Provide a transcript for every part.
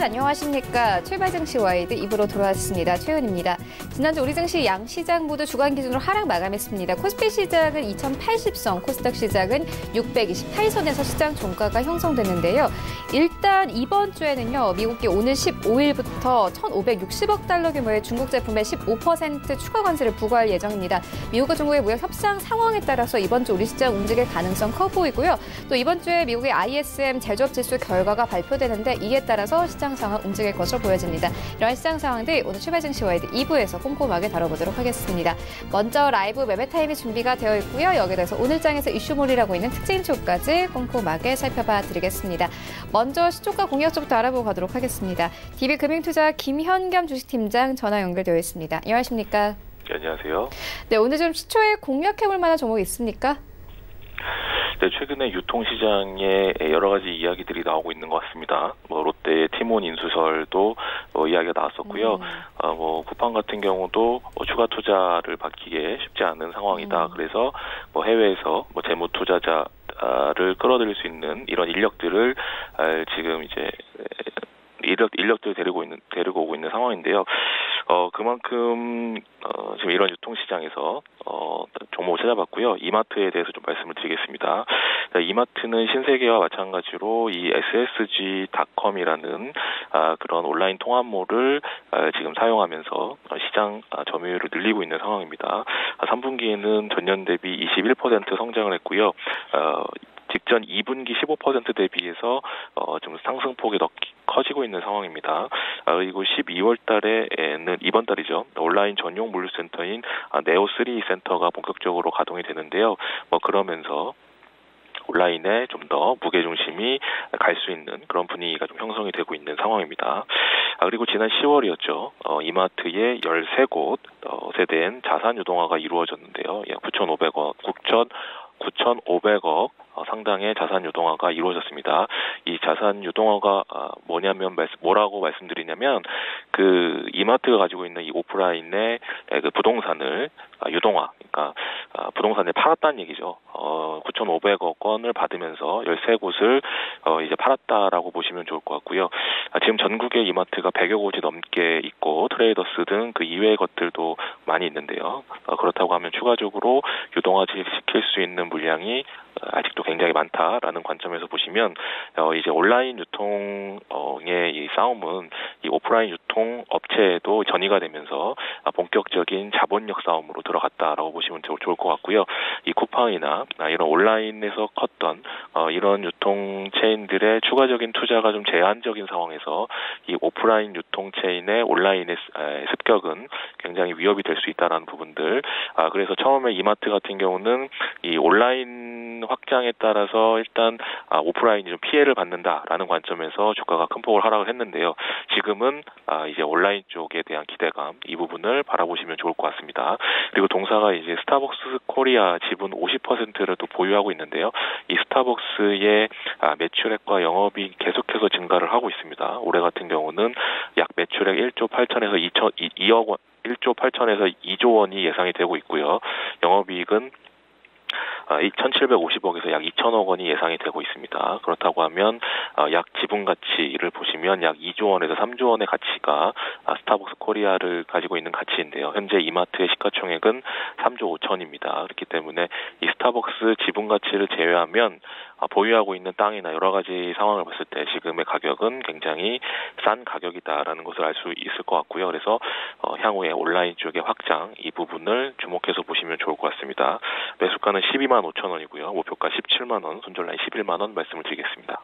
여러분 안녕하십니까. 출발 증시 와이드 2부로 돌아왔습니다. 최은입니다. 지난주 우리 증시 양 시장 모두 주간 기준으로 하락 마감했습니다. 코스피 시장은 2080선, 코스닥 시장은 628선에서 시장 종가가 형성됐는데요. 일단 이번 주에는요, 미국이 오는 15일부터 1,560억 달러 규모의 중국 제품에 15% 추가 관세를 부과할 예정입니다. 미국과 중국의 무역 협상 상황에 따라서 이번 주 우리 시장 움직일 가능성 커 보이고요. 또 이번 주에 미국의 ISM 제조업 지수 결과가 발표되는데 이에 따라서 시장 상황 움직일 것으로 보여집니다. 이러한 시장 상황들 오늘 출발 증시 와이드 2부에서 꼼꼼하게 다뤄보도록 하겠습니다. 먼저 라이브 매매 타임이 준비가 되어 있고요. 여기에 대해서 오늘장에서 이슈몰이라고 있는 특징 초까지 꼼꼼하게 살펴봐 드리겠습니다. 먼저 시초가 공약주부터 알아보고 가도록 하겠습니다. DB금융투자 김현겸 주식팀장 전화 연결되어 있습니다. 안녕하십니까? 네, 안녕하세요. 네, 오늘 좀 시초에 공략해볼 만한 종목이 있습니까? 네, 최근에 유통시장에 여러 가지 이야기들이 나오고 있는 것 같습니다. 뭐 롯데의 티몬 인수설도 뭐 이야기가 나왔었고요. 음. 어, 뭐 쿠팡 같은 경우도 뭐 추가 투자를 받기에 쉽지 않은 상황이다. 음. 그래서 뭐 해외에서 뭐 재무 투자자를 끌어들일 수 있는 이런 인력들을 지금 이제 인력 인력들 데리고 있는 데리고 오고 있는 상황인데요. 어 그만큼 어 지금 이런 유통 시장에서 어 종목을 찾아봤고요. 이마트에 대해서 좀 말씀을 드리겠습니다. 이마트는 신세계와 마찬가지로 이 SSG.com이라는 아, 그런 온라인 통합몰을 아, 지금 사용하면서 시장 아, 점유율을 늘리고 있는 상황입니다. 3분기에는 전년 대비 21% 성장을 했고요. 어, 직전 2분기 15% 대비해서 어, 좀 상승폭이 더 커지고 있는 상황입니다. 아, 그리고 12월 달에는 이번 달이죠. 온라인 전용 물류센터인 아, 네오3 센터가 본격적으로 가동이 되는데요. 뭐 그러면서 온라인에 좀 더 무게중심이 갈 수 있는 그런 분위기가 좀 형성이 되고 있는 상황입니다. 아, 그리고 지난 10월이었죠. 어, 이마트의 13곳 어, 세대엔 자산 유동화가 이루어졌는데요. 약 9,500원, 9천 9,500억 어, 상당의 자산 유동화가 이루어졌습니다. 이 자산 유동화가 어, 뭐냐면 뭐라고 말씀드리냐면 그 이마트가 가지고 있는 이 오프라인의 그 부동산을 아, 유동화, 그러니까 아, 부동산을 팔았다는 얘기죠. 어, 9,500억 원을 받으면서 13곳을 어, 이제 팔았다라고 보시면 좋을 것 같고요. 아, 지금 전국에 이마트가 100여 곳이 넘게 있고 트레이더스 등 그 이외의 것들도 많이 있는데요. 어, 그렇다고 하면 추가적으로 유동화 시킬 수 있는 물량이 아직도 굉장히 많다라는 관점에서 보시면 어 이제 온라인 유통의 이 싸움은 이 오프라인 유통 업체에도 전이가 되면서 본격적인 자본력 싸움으로 들어갔다라고 보시면 좋을 것 같고요. 이 쿠팡이나 이런 온라인에서 컸던 어 이런 유통 체인들의 추가적인 투자가 좀 제한적인 상황에서 이 오프라인 유통 체인의 온라인의 습격은 굉장히 위협이 될 수 있다라는 부분들. 아 그래서 처음에 이마트 같은 경우는 이 온라인 확장에 따라서 일단 아, 오프라인이 좀 피해를 받는다라는 관점에서 주가가 큰 폭을 하락을 했는데요. 지금은 아, 이제 온라인 쪽에 대한 기대감 이 부분을 바라보시면 좋을 것 같습니다. 그리고 동사가 이제 스타벅스 코리아 지분 50%를 또 보유하고 있는데요. 이 스타벅스의 아, 매출액과 영업이 계속해서 증가를 하고 있습니다. 올해 같은 경우는 약 매출액 1조 8천에서 2천 2억 원 1조 8천에서 2조 원이 예상이 되고 있고요. 영업이익은 2,750억에서 아, 약 2천억 원이 예상이 되고 있습니다. 그렇다고 하면 어, 약 지분 가치를 보시면 약 2조 원에서 3조 원의 가치가 아, 스타벅스 코리아를 가지고 있는 가치인데요. 현재 이마트의 시가총액은 3조 5천입니다. 그렇기 때문에 이 스타벅스 지분 가치를 제외하면 아, 보유하고 있는 땅이나 여러 가지 상황을 봤을 때 지금의 가격은 굉장히 싼 가격이다라는 것을 알 수 있을 것 같고요. 그래서 어, 향후에 온라인 쪽의 확장 이 부분을 주목해서 보시면 좋을 것 같습니다. 매수가는 12만 5천 원이고요. 목표가 17만 원, 손절라인 11만 원 말씀을 드리겠습니다.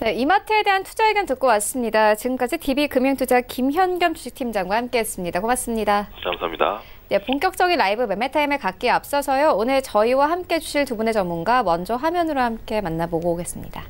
네, 이마트에 대한 투자 의견 듣고 왔습니다. 지금까지 DB금융투자 김현겸 주식팀장과 함께했습니다. 고맙습니다. 감사합니다. 네, 본격적인 라이브 매매 타임에 갖기에 앞서서요. 오늘 저희와 함께 주실 두 분의 전문가 먼저 화면으로 함께 만나보고 오겠습니다.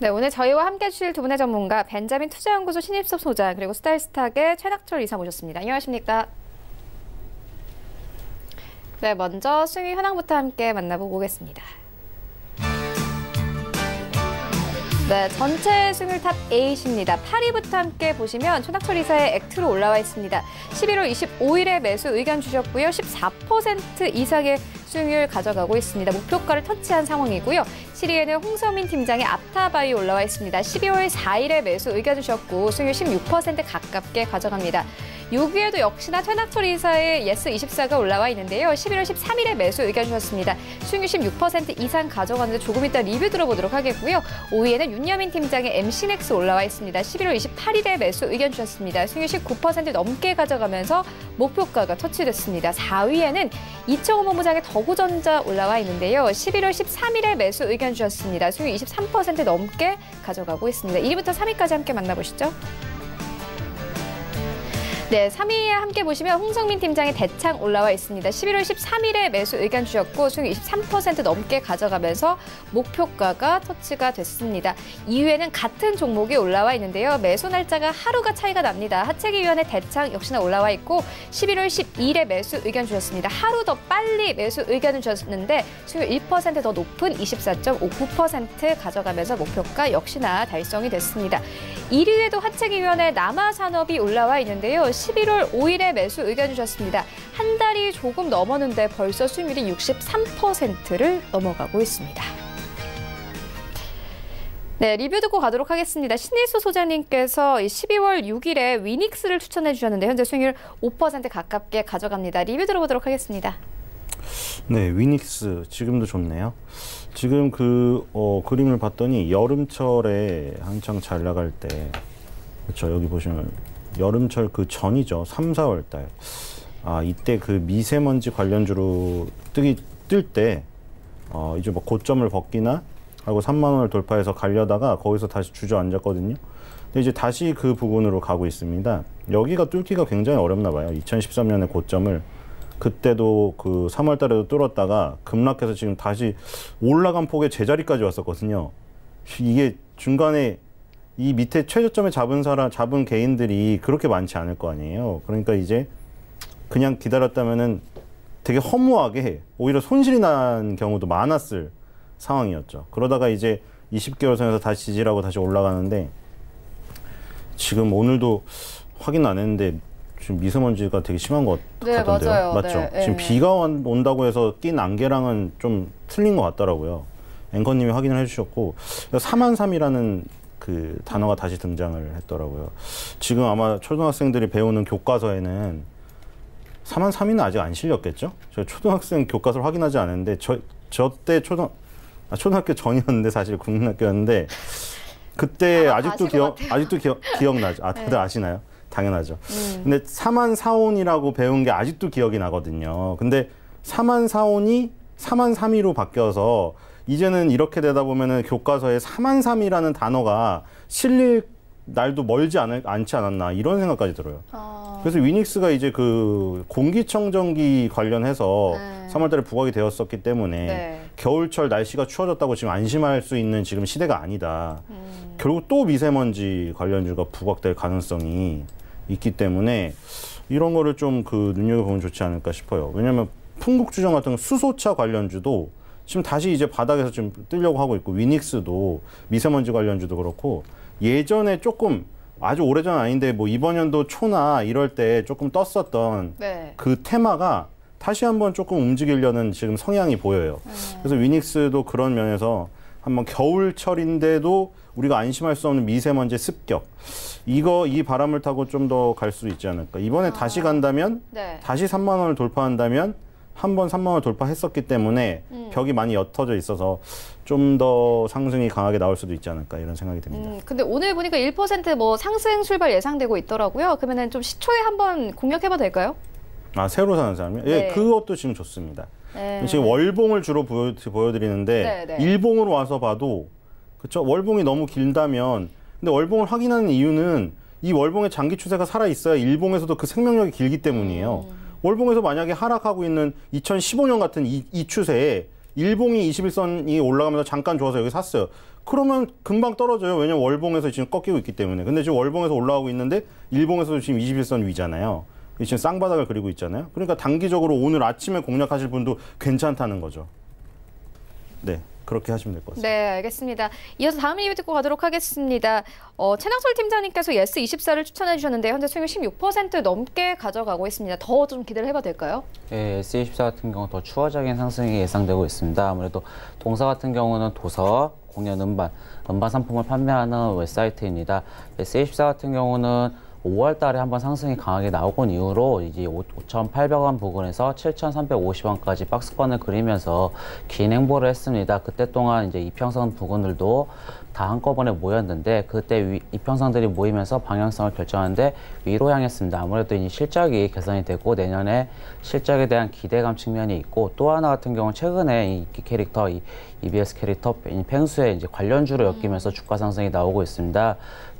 네, 오늘 저희와 함께 해주실 두 분의 전문가 벤자민 투자연구소 신입섭 소장 그리고 스타일스탁의 최낙철 이사 모셨습니다. 안녕하십니까? 네, 먼저 수익 현황부터 함께 만나보고 오겠습니다. 네, 전체 승률 탑 8입니다. 8위부터 함께 보시면 최낙철 이사의 액트로 올라와 있습니다. 11월 25일에 매수 의견 주셨고요. 14% 이상의 수익률 가져가고 있습니다. 목표가를 터치한 상황이고요. 7위에는 홍서민 팀장의 압타바이오 올라와 있습니다. 12월 4일에 매수 의견 주셨고 수익률 16% 가깝게 가져갑니다. 6위에도 역시나 최낙철 이사의 예스24가 올라와 있는데요. 11월 13일에 매수 의견 주셨습니다. 수익률 16% 이상 가져가는데 조금 이따 리뷰 들어보도록 하겠고요. 5위에는 윤여민 팀장의 MC넥스 올라와 있습니다. 11월 28일에 매수 의견 주셨습니다. 수익률 19% 넘게 가져가면서 목표가가 터치됐습니다. 4위에는 이청호 본부장의 더구전자 올라와 있는데요. 11월 13일에 매수 의견 주셨습니다. 수익률 23% 넘게 가져가고 있습니다. 1위부터 3위까지 함께 만나보시죠. 네, 3위에 함께 보시면 홍성민 팀장의 대창 올라와 있습니다. 11월 13일에 매수 의견 주셨고 수익 23% 넘게 가져가면서 목표가가 터치가 됐습니다. 2위에는 같은 종목이 올라와 있는데요. 매수 날짜가 하루가 차이가 납니다. 하체기위원회 대창 역시나 올라와 있고 11월 12일에 매수 의견 주셨습니다. 하루 더 빨리 매수 의견을 주셨는데 수익 1%더 높은 24.59% 가져가면서 목표가 역시나 달성이 됐습니다. 1위에도 하체기위원회 남아산업이 올라와 있는데요. 11월 5일에 매수 의견 주셨습니다. 한 달이 조금 넘었는데 벌써 수익률이 63%를 넘어가고 있습니다. 네, 리뷰 듣고 가도록 하겠습니다. 신일수 소장님께서 12월 6일에 위닉스를 추천해 주셨는데 현재 수익률 5% 가깝게 가져갑니다. 리뷰 들어보도록 하겠습니다. 네, 위닉스 지금도 좋네요. 지금 그 어, 그림을 봤더니 여름철에 한창 잘 나갈 때 그렇죠. 여기 보시면 여름철 그 전이죠. 3, 4월 달. 아, 이때 그 미세먼지 관련주로 뜨기 뜰 때 어, 이제 뭐 고점을 벗기나 하고 3만 원을 돌파해서 가려다가 거기서 다시 주저앉았거든요. 근데 이제 다시 그 부분으로 가고 있습니다. 여기가 뚫기가 굉장히 어렵나 봐요. 2013년에 고점을 그때도 그 3월 달에도 뚫었다가 급락해서 지금 다시 올라간 폭의 제자리까지 왔었거든요. 이게 중간에 이 밑에 최저점에 잡은 사람, 잡은 개인들이 그렇게 많지 않을 거 아니에요. 그러니까 이제 그냥 기다렸다면은 되게 허무하게 오히려 손실이 난 경우도 많았을 상황이었죠. 그러다가 이제 20개월 선에서 다시 지지라고 다시 올라가는데 지금 오늘도 확인 안 했는데 지금 미세먼지가 되게 심한 것 네, 같던데요. 맞아요. 맞죠? 네, 지금 네. 비가 온- 온다고 해서 낀 안개랑은 좀 틀린 것 같더라고요. 앵커님이 확인을 해주셨고 4만 3이라는 그 단어가 다시 등장을 했더라고요. 지금 아마 초등학생들이 배우는 교과서에는 4만 3이는 아직 안 실렸겠죠? 저 초등학생 교과서를 확인하지 않았는데 저 저 때 초등 아, 초등학교 전이었는데 사실 국민학교였는데 그때 아실 것 기억. 아직도 기억 기억나죠? 아 다들 아시나요? 당연하죠. 음. 근데 4만 4온이라고 배운 게 아직도 기억이 나거든요. 근데 4만 4온이 4만 3이로 바뀌어서 이제는 이렇게 되다 보면은 교과서에 4만 3이라는 단어가 실릴 날도 멀지 않을, 않지 않았나 이런 생각까지 들어요. 어, 그래서 위닉스가 이제 그 공기청정기 관련해서 네. 3월달에 부각이 되었었기 때문에 네. 겨울철 날씨가 추워졌다고 지금 안심할 수 있는 지금 시대가 아니다. 음. 결국 또 미세먼지 관련주가 부각될 가능성이 있기 때문에 이런 거를 좀 그 눈여겨보면 좋지 않을까 싶어요. 왜냐하면 풍국주정 같은 수소차 관련주도 지금 다시 이제 바닥에서 지금 뜨려고 하고 있고 위닉스도 미세먼지 관련주도 그렇고 예전에 조금 아주 오래전 아닌데 뭐 이번 연도 초나 이럴 때 조금 떴었던 네. 그 테마가 다시 한번 조금 움직이려는 지금 성향이 보여요. 그래서 위닉스도 그런 면에서 한번 겨울철인데도 우리가 안심할 수 없는 미세먼지 습격 이거 이 바람을 타고 좀 더 갈 수 있지 않을까. 이번에 다시 간다면 네. 다시 3만 원을 돌파한다면 한 번 3만 원을 돌파했었기 때문에 벽이 많이 옅어져 있어서 좀 더 상승이 강하게 나올 수도 있지 않을까 이런 생각이 듭니다. 음, 근데 오늘 보니까 1%뭐 상승 출발 예상되고 있더라고요. 그러면은 좀 시초에 한번 공략해봐도 될까요? 아 새로 사는 사람이요? 예, 네. 그것도 지금 좋습니다. 네. 지금 월봉을 주로 보여, 보여드리는데 네, 네. 일봉으로 와서 봐도 그쵸 월봉이 너무 길다면 근데 월봉을 확인하는 이유는 이 월봉의 장기 추세가 살아 있어야 일봉에서도 그 생명력이 길기 때문이에요. 음. 월봉에서 만약에 하락하고 있는 2015년 같은 이, 이 추세에 일봉이 21선이 올라가면서 잠깐 좋아서 여기 샀어요. 그러면 금방 떨어져요. 왜냐면 월봉에서 지금 꺾이고 있기 때문에. 근데 지금 월봉에서 올라오고 있는데 일봉에서도 지금 21선 위잖아요. 지금 쌍바닥을 그리고 있잖아요. 그러니까 단기적으로 오늘 아침에 공략하실 분도 괜찮다는 거죠. 네. 그렇게 하시면 될 것 같습니다. 네, 알겠습니다. 이어서 다음 리뷰 듣고 가도록 하겠습니다. 어, 최낙철 팀장님께서 예스24를 추천해 주셨는데 현재 수익률 16% 넘게 가져가고 있습니다. 더 좀 기대를 해봐도 될까요? 네, 예스24 같은 경우 더 추가적인 상승이 예상되고 있습니다. 아무래도 동사 같은 경우는 도서, 공연, 음반, 음반 상품을 판매하는 웹사이트입니다. 예스24 같은 경우는 5월 달에 한번 상승이 강하게 나오곤 이후로 이제 5,800원 부근에서 7,350원까지 박스권을 그리면서 긴 행보를 했습니다. 그때 동안 이제 이평선 부근들도 다 한꺼번에 모였는데 그때 위, 이평선들이 모이면서 방향성을 결정하는데 위로 향했습니다. 아무래도 이 실적이 개선이 되고 내년에 실적에 대한 기대감 측면이 있고 또 하나 같은 경우는 최근에 이 캐릭터 이 EBS 캐릭터 펭수에 이제 관련주로 엮이면서 주가 상승이 나오고 있습니다.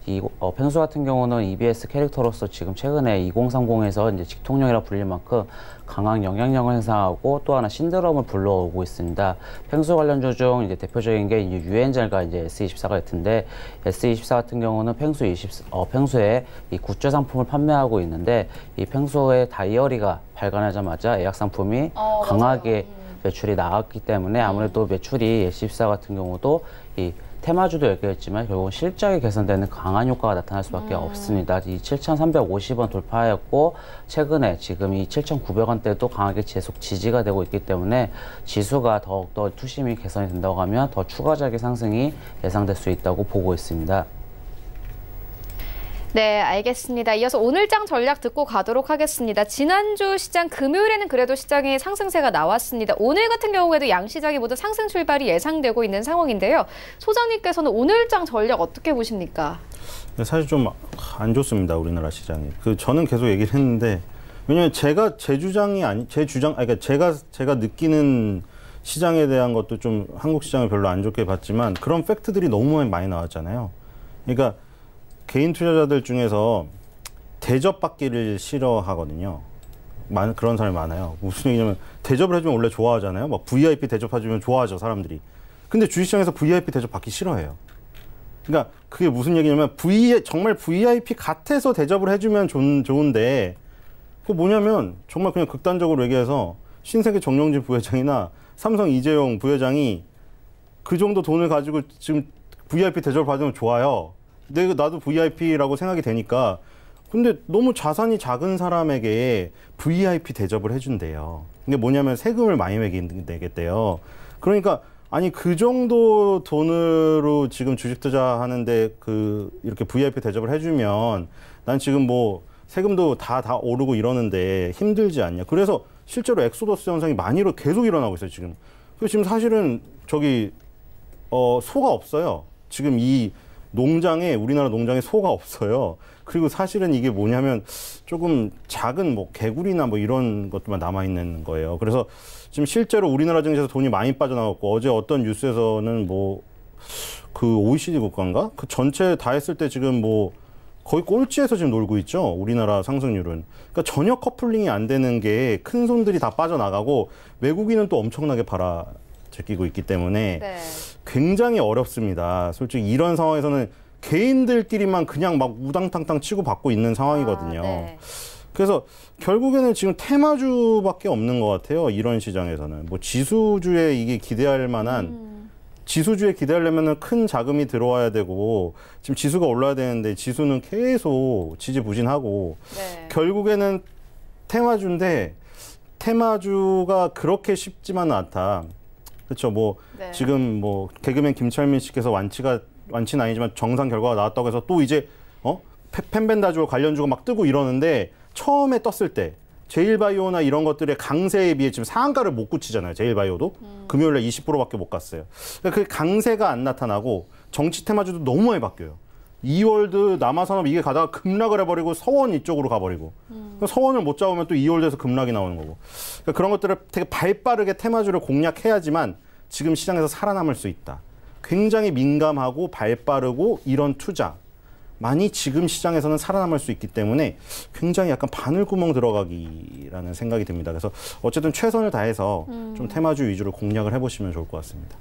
이 어, 펭수 같은 경우는 EBS 캐릭터로서 지금 최근에 2030에서 이제 직통령이라 불릴 만큼 강한 영향력을 행사하고 또 하나 신드롬을 불러오고 있습니다. 펭수 관련주 중 이제 대표적인 게 이제 유엔젤과 이제 S24가 같은데 S24 같은 경우는 펭수 20 어, 펭수의 이 굿즈 상품을 판매하고 있는데 이 펭수의 다이어리가 발간하자마자 예약 상품이 어, 강하게 맞아요. 음. 매출이 나왔기 때문에 아무래도 매출이 S24 같은 경우도 이 테마주도 얘기했지만 결국은 실적이 개선되는 강한 효과가 나타날 수밖에 음. 없습니다. 이 7,350원 돌파하였고 최근에 지금 이 7,900원대도 강하게 계속 지지가 되고 있기 때문에 지수가 더욱더 투심이 개선이 된다고 하면 더 추가적인 상승이 예상될 수 있다고 보고 있습니다. 네, 알겠습니다. 이어서 오늘장 전략 듣고 가도록 하겠습니다. 지난주 시장 금요일에는 그래도 시장에 상승세가 나왔습니다. 오늘 같은 경우에도 양 시장이 모두 상승 출발이 예상되고 있는 상황인데요. 소장님께서는 오늘장 전략 어떻게 보십니까? 사실 좀 안 좋습니다 우리나라 시장이. 그 저는 계속 얘기를 했는데 왜냐면 제가 제 주장이 아니 제 주장 아니 그러니까 제가 제가 느끼는 시장에 대한 것도 좀 한국 시장을 별로 안 좋게 봤지만 그런 팩트들이 너무 많이 나왔잖아요. 그러니까 개인 투자자들 중에서 대접받기를 싫어하거든요. 많은 그런 사람이 많아요. 무슨 얘기냐면 대접을 해주면 원래 좋아하잖아요. 막 VIP 대접해주면 좋아하죠 사람들이. 근데 주식시장에서 VIP 대접 받기 싫어해요. 그러니까 그게 무슨 얘기냐면 V 정말 VIP 같아서 대접을 해주면 좋은, 좋은데 그 뭐냐면 정말 그냥 극단적으로 얘기해서 신세계 정영진 부회장이나 삼성 이재용 부회장이 그 정도 돈을 가지고 지금 VIP 대접을 받으면 좋아요. 내가 나도 VIP라고 생각이 되니까 근데 너무 자산이 작은 사람에게 VIP 대접을 해준대요. 이게 뭐냐면 세금을 많이 내겠대요. 그러니까 아니 그 정도 돈으로 지금 주식 투자하는데 그 이렇게 VIP 대접을 해주면 난 지금 뭐 세금도 다다 오르고 이러는데 힘들지 않냐. 그래서 실제로 엑소더스 현상이 많이 로 계속 일어나고 있어요 지금. 그 지금 사실은 저기 어 소가 없어요. 지금 이 농장에 우리나라 농장에 소가 없어요. 그리고 사실은 이게 뭐냐면 조금 작은 뭐 개구리나 뭐 이런 것들만 남아 있는 거예요. 그래서 지금 실제로 우리나라 증시에서 돈이 많이 빠져나갔고 어제 어떤 뉴스에서는 뭐 그 OECD 국가인가 그 전체 다 했을 때 지금 뭐 거의 꼴찌에서 지금 놀고 있죠. 우리나라 상승률은. 그러니까 전혀 커플링이 안 되는 게 큰 손들이 다 빠져나가고 외국인은 또 엄청나게 팔아 제끼고 있기 때문에 네. 굉장히 어렵습니다. 솔직히 이런 상황에서는 개인들끼리만 그냥 막 우당탕탕 치고 받고 있는 상황이거든요. 아, 네. 그래서 결국에는 지금 테마주밖에 없는 것 같아요. 이런 시장에서는 뭐 지수주에 이게 기대할 만한 음. 지수주에 기대하려면 큰 자금이 들어와야 되고 지금 지수가 올라야 되는데 지수는 계속 지지부진하고 네. 결국에는 테마주인데 테마주가 그렇게 쉽지만은 않다. 그렇죠. 뭐 네. 지금 뭐 개그맨 김철민 씨께서 완치가 완치는 아니지만 정상 결과가 나왔다고 해서 또 이제 어 페- 펜벤다주와 관련주가 막 뜨고 이러는데 처음에 떴을 때 제일바이오나 이런 것들의 강세에 비해 지금 상한가를 못 굳히잖아요. 제일바이오도 금요일에 20%밖에 못 갔어요. 그러니까 그 강세가 안 나타나고 정치 테마주도 너무 많이 바뀌어요. 이월드 남아산업 이게 가다가 급락을 해버리고 서원 이쪽으로 가버리고 그럼 서원을 못 잡으면 또 이월드에서 급락이 나오는 거고 그러니까 그런 것들을 되게 발빠르게 테마주를 공략해야지만 지금 시장에서 살아남을 수 있다. 굉장히 민감하고 발빠르고 이런 투자 많이 지금 시장에서는 살아남을 수 있기 때문에 굉장히 약간 바늘구멍 들어가기라는 생각이 듭니다. 그래서 어쨌든 최선을 다해서 좀 테마주 위주로 공략을 해보시면 좋을 것 같습니다.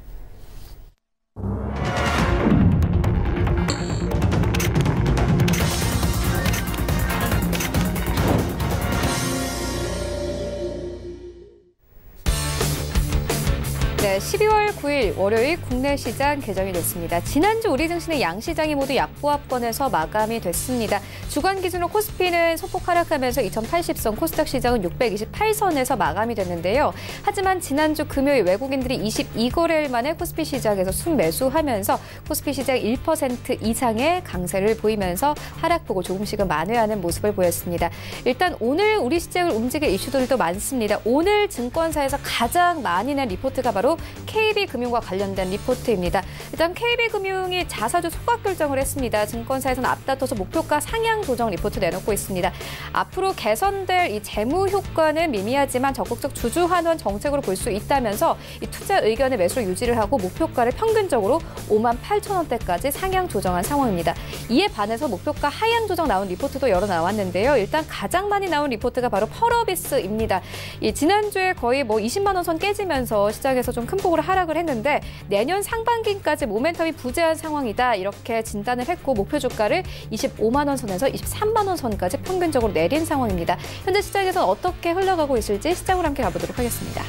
네, 12월 9일 월요일 국내 시장 개정이 됐습니다. 지난주 우리 증시는 양 시장이 모두 약보합권에서 마감이 됐습니다. 주간 기준으로 코스피는 소폭 하락하면서 2080선, 코스닥 시장은 628선에서 마감이 됐는데요. 하지만 지난주 금요일 외국인들이 22거래일 만에 코스피 시장에서 순매수하면서 코스피 시장 1% 이상의 강세를 보이면서 하락폭을 조금씩은 만회하는 모습을 보였습니다. 일단 오늘 우리 시장을 움직일 이슈들도 많습니다. 오늘 증권사에서 가장 많이 낸 리포트가 바로 KB금융과 관련된 리포트입니다. 일단 KB금융이 자사주 소각 결정을 했습니다. 증권사에서는 앞다퉈서 목표가 상향 조정 리포트 내놓고 있습니다. 앞으로 개선될 이 재무 효과는 미미하지만 적극적 주주 환원 정책으로 볼 수 있다면서 이 투자 의견의 매수를 유지를 하고 목표가를 평균적으로 5만 8천 원대까지 상향 조정한 상황입니다. 이에 반해서 목표가 하향 조정 나온 리포트도 여러 나왔는데요. 일단 가장 많이 나온 리포트가 바로 펄어비스입니다. 이 지난주에 거의 뭐 20만 원선 깨지면서 시장에서 좀큰 폭으로 하락을 했는데 내년 상반기까지 모멘텀이 부재한 상황이다 이렇게 진단을 했고 목표 주가를 25만 원 선에서 23만 원 선까지 평균적으로 내린 상황입니다. 현재 시장에서는 어떻게 흘러가고 있을지 시장으로 함께 가보도록 하겠습니다.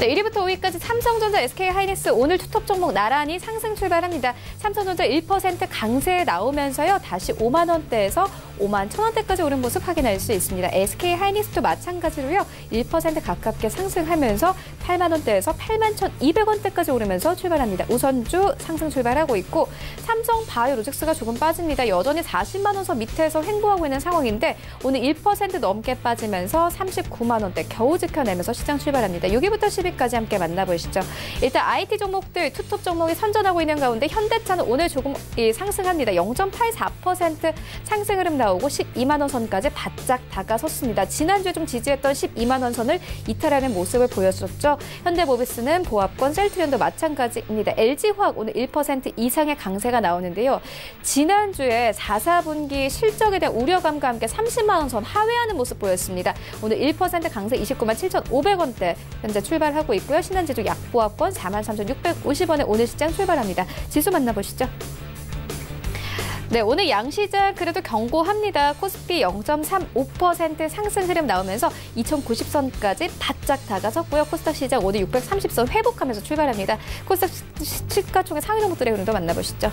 네, 1위부터 5위까지 삼성전자, SK하이닉스 오늘 투톱 종목 나란히 상승 출발합니다. 삼성전자 1% 강세 나오면서요. 다시 5만 원대에서 5만 1천 원대까지 오른 모습 확인할 수 있습니다. SK하이닉스도 마찬가지로요. 1% 가깝게 상승하면서 8만 원대에서 8만 1,200원대까지 오르면서 출발합니다. 우선주 상승 출발하고 있고 삼성 바이오로직스가 조금 빠집니다. 여전히 40만 원선 밑에서 횡보하고 있는 상황인데 오늘 1% 넘게 빠지면서 39만 원대 겨우 지켜내면서 시장 출발합니다. 6위부터 10위 까지 함께 만나보시죠. 일단 IT 종목들 투톱 종목이 선전하고 있는 가운데 현대차는 오늘 조금 상승합니다. 0.84% 상승 흐름 나오고 12만 원 선까지 바짝 다가섰습니다. 지난주에 좀 지지했던 12만 원 선을 이탈하는 모습을 보여줬죠. 현대모비스는 보합권, 셀트리온도 마찬가지입니다. LG화학 오늘 1% 이상의 강세가 나오는데요. 지난주에 4, 4분기 실적에 대한 우려감과 함께 30만 원 선 하회하는 모습 보였습니다. 오늘 1% 강세 29만 7,500원대 현재 출발하고 있고요. 신한지도 약보합권 4만 3,650원에 오늘 시장 출발합니다. 지수 만나보시죠. 네, 오늘 양시장 그래도 경고합니다. 코스피 0.35% 상승 흐름 나오면서 2090선까지 바짝 다가섰고요. 코스닥 시장 오늘 630선 회복하면서 출발합니다. 코스닥 시가총액 상위 종목들의 흐름도 만나보시죠.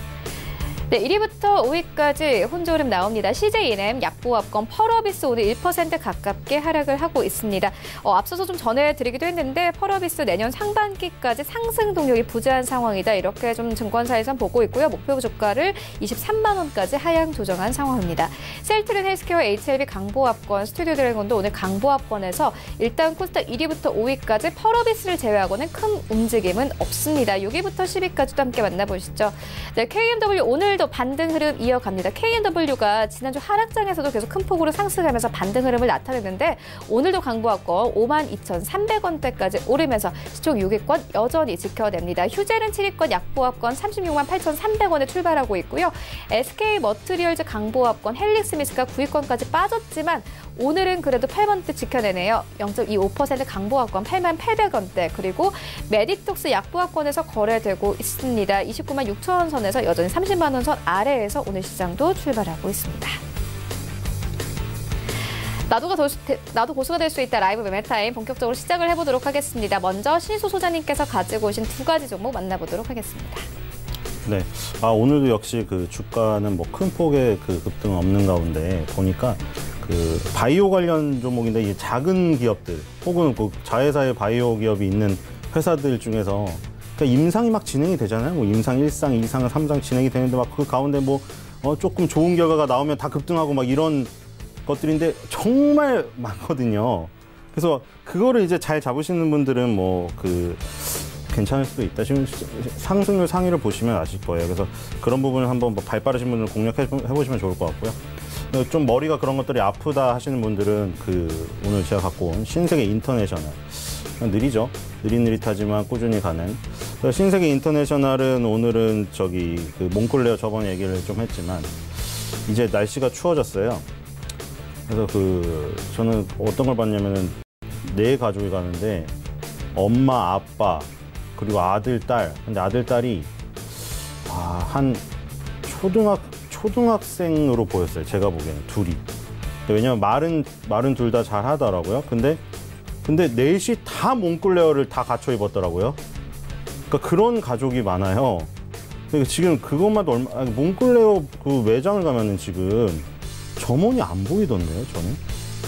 네, 1위부터 5위까지 혼조 흐름 나옵니다. CJNM, 약보합권, 펄어비스 오늘 1% 가깝게 하락을 하고 있습니다. 어, 앞서서 좀 전해드리기도 했는데 펄어비스 내년 상반기까지 상승 동력이 부재한 상황이다. 이렇게 좀 증권사에선 보고 있고요. 목표 주가를 23만 원까지 하향 조정한 상황입니다. 셀트린 헬스케어, HLB 강보합권, 스튜디오 드래곤도 오늘 강보합권에서 일단 코스닥 1위부터 5위까지 펄어비스를 제외하고는 큰 움직임은 없습니다. 6위부터 10위까지도 함께 만나보시죠. 네, KMW 오늘 오늘도 반등 흐름 이어갑니다. KNW가 지난주 하락장에서도 계속 큰 폭으로 상승하면서 반등 흐름을 나타냈는데 오늘도 강보합권 52,300원대까지 오르면서 시총 6위권 여전히 지켜냅니다. 휴젤은 7위권 약보합권 36만 8,300원에 출발하고 있고요. SK 머트리얼즈 강보합권 헬릭스미스가 9위권까지 빠졌지만 오늘은 그래도 8번대 지켜내네요. 0.25% 강보합권 8만 800원대 그리고 메디톡스 약보합권에서 거래되고 있습니다. 29만 6천 원 선에서 여전히 30만 원 선 아래에서 오늘 시장도 출발하고 있습니다. 나도가 더, 나도 고수가 될 수 있다 라이브 매매타임 본격적으로 시작을 해보도록 하겠습니다. 먼저 신수 소장님께서 가지고 오신 두 가지 종목 만나보도록 하겠습니다. 네. 아, 오늘도 역시 그 주가는 뭐 큰 폭의 그 급등 없는 가운데 보니까 그 바이오 관련 종목인데 이 작은 기업들 혹은 그 자회사의 바이오 기업이 있는 회사들 중에서 그러니까 임상이 막 진행이 되잖아요. 뭐 임상 1상, 2상, 3상 진행이 되는데 막 그 가운데 뭐 어, 조금 좋은 결과가 나오면 다 급등하고 막 이런 것들인데 정말 많거든요. 그래서 그거를 이제 잘 잡으시는 분들은 뭐 그 괜찮을 수도 있다. 지금 상승률 상위를 보시면 아실 거예요. 그래서 그런 부분을 한번 뭐 발 빠르신 분들 공략해 보시면 좋을 것 같고요. 좀 머리가 그런 것들이 아프다 하시는 분들은 그 오늘 제가 갖고 온 신세계 인터내셔널 느리죠. 느릿느릿하지만 꾸준히 가는 신세계 인터내셔널은 오늘은 저기 그 몽클레어 저번에 얘기를 좀 했지만 이제 날씨가 추워졌어요. 그래서 그 저는 어떤 걸 봤냐면은 네 가족이 가는데 엄마, 아빠 그리고 아들, 딸. 근데 아들, 딸이 아, 한 초등학 초등학생으로 보였어요. 제가 보기에는 둘이. 왜냐면 말은 말은 둘 다 잘 하더라고요. 근데 근데 넷이 다 몽클레어를 다 갖춰 입었더라고요. 그러니까 그런 가족이 많아요. 그러니까 지금 그것만 얼마 몽클레어 그 매장을 가면은 지금 점원이 안 보이던데요, 저는.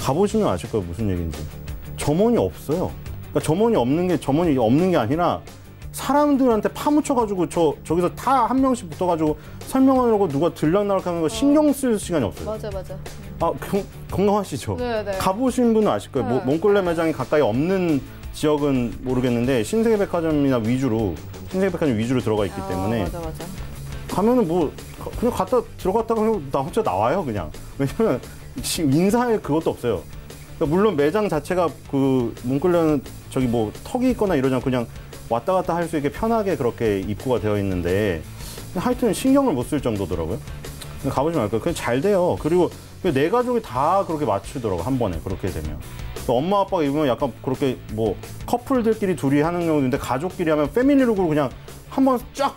가보시면 아실 거예요, 무슨 얘기인지. 점원이 없어요. 그러니까 점원이 없는 게 점원이 없는 게 아니라 사람들한테 파묻혀가지고 저 저기서 다 한 명씩 붙어가지고 설명하려고 누가 들락날락 하는 거 신경 쓸 시간이 없어요. 맞아 맞아. 아 건, 건강하시죠? 네, 네. 가보신 분은 아실 거예요. 모- 네. 몽골레 매장이 가까이 없는 지역은 모르겠는데 신세계백화점이나 위주로 신세계백화점 위주로 들어가 있기 때문에 아, 맞아 맞아. 가면은 뭐 가- 그냥 갔다 들어갔다가 그냥 나 혼자 나와요 그냥 왜냐면 시- 인사할 그것도 없어요. 그러니까 물론 매장 자체가 그 몽골레는 저기 뭐 턱이 있거나 이러지 않고 그냥 왔다 갔다 할 수 있게 편하게 그렇게 입구가 되어 있는데 하여튼 신경을 못 쓸 정도더라고요. 알 거예요. 그냥 잘 돼요. 그리고 내 가족이 다 그렇게 맞추더라고 한 번에 그렇게 되면. 엄마 아빠가 입으면 약간 그렇게 뭐 커플들끼리 둘이 하는 경우도 있는데 가족끼리 하면 패밀리룩으로 그냥 한 번 쫙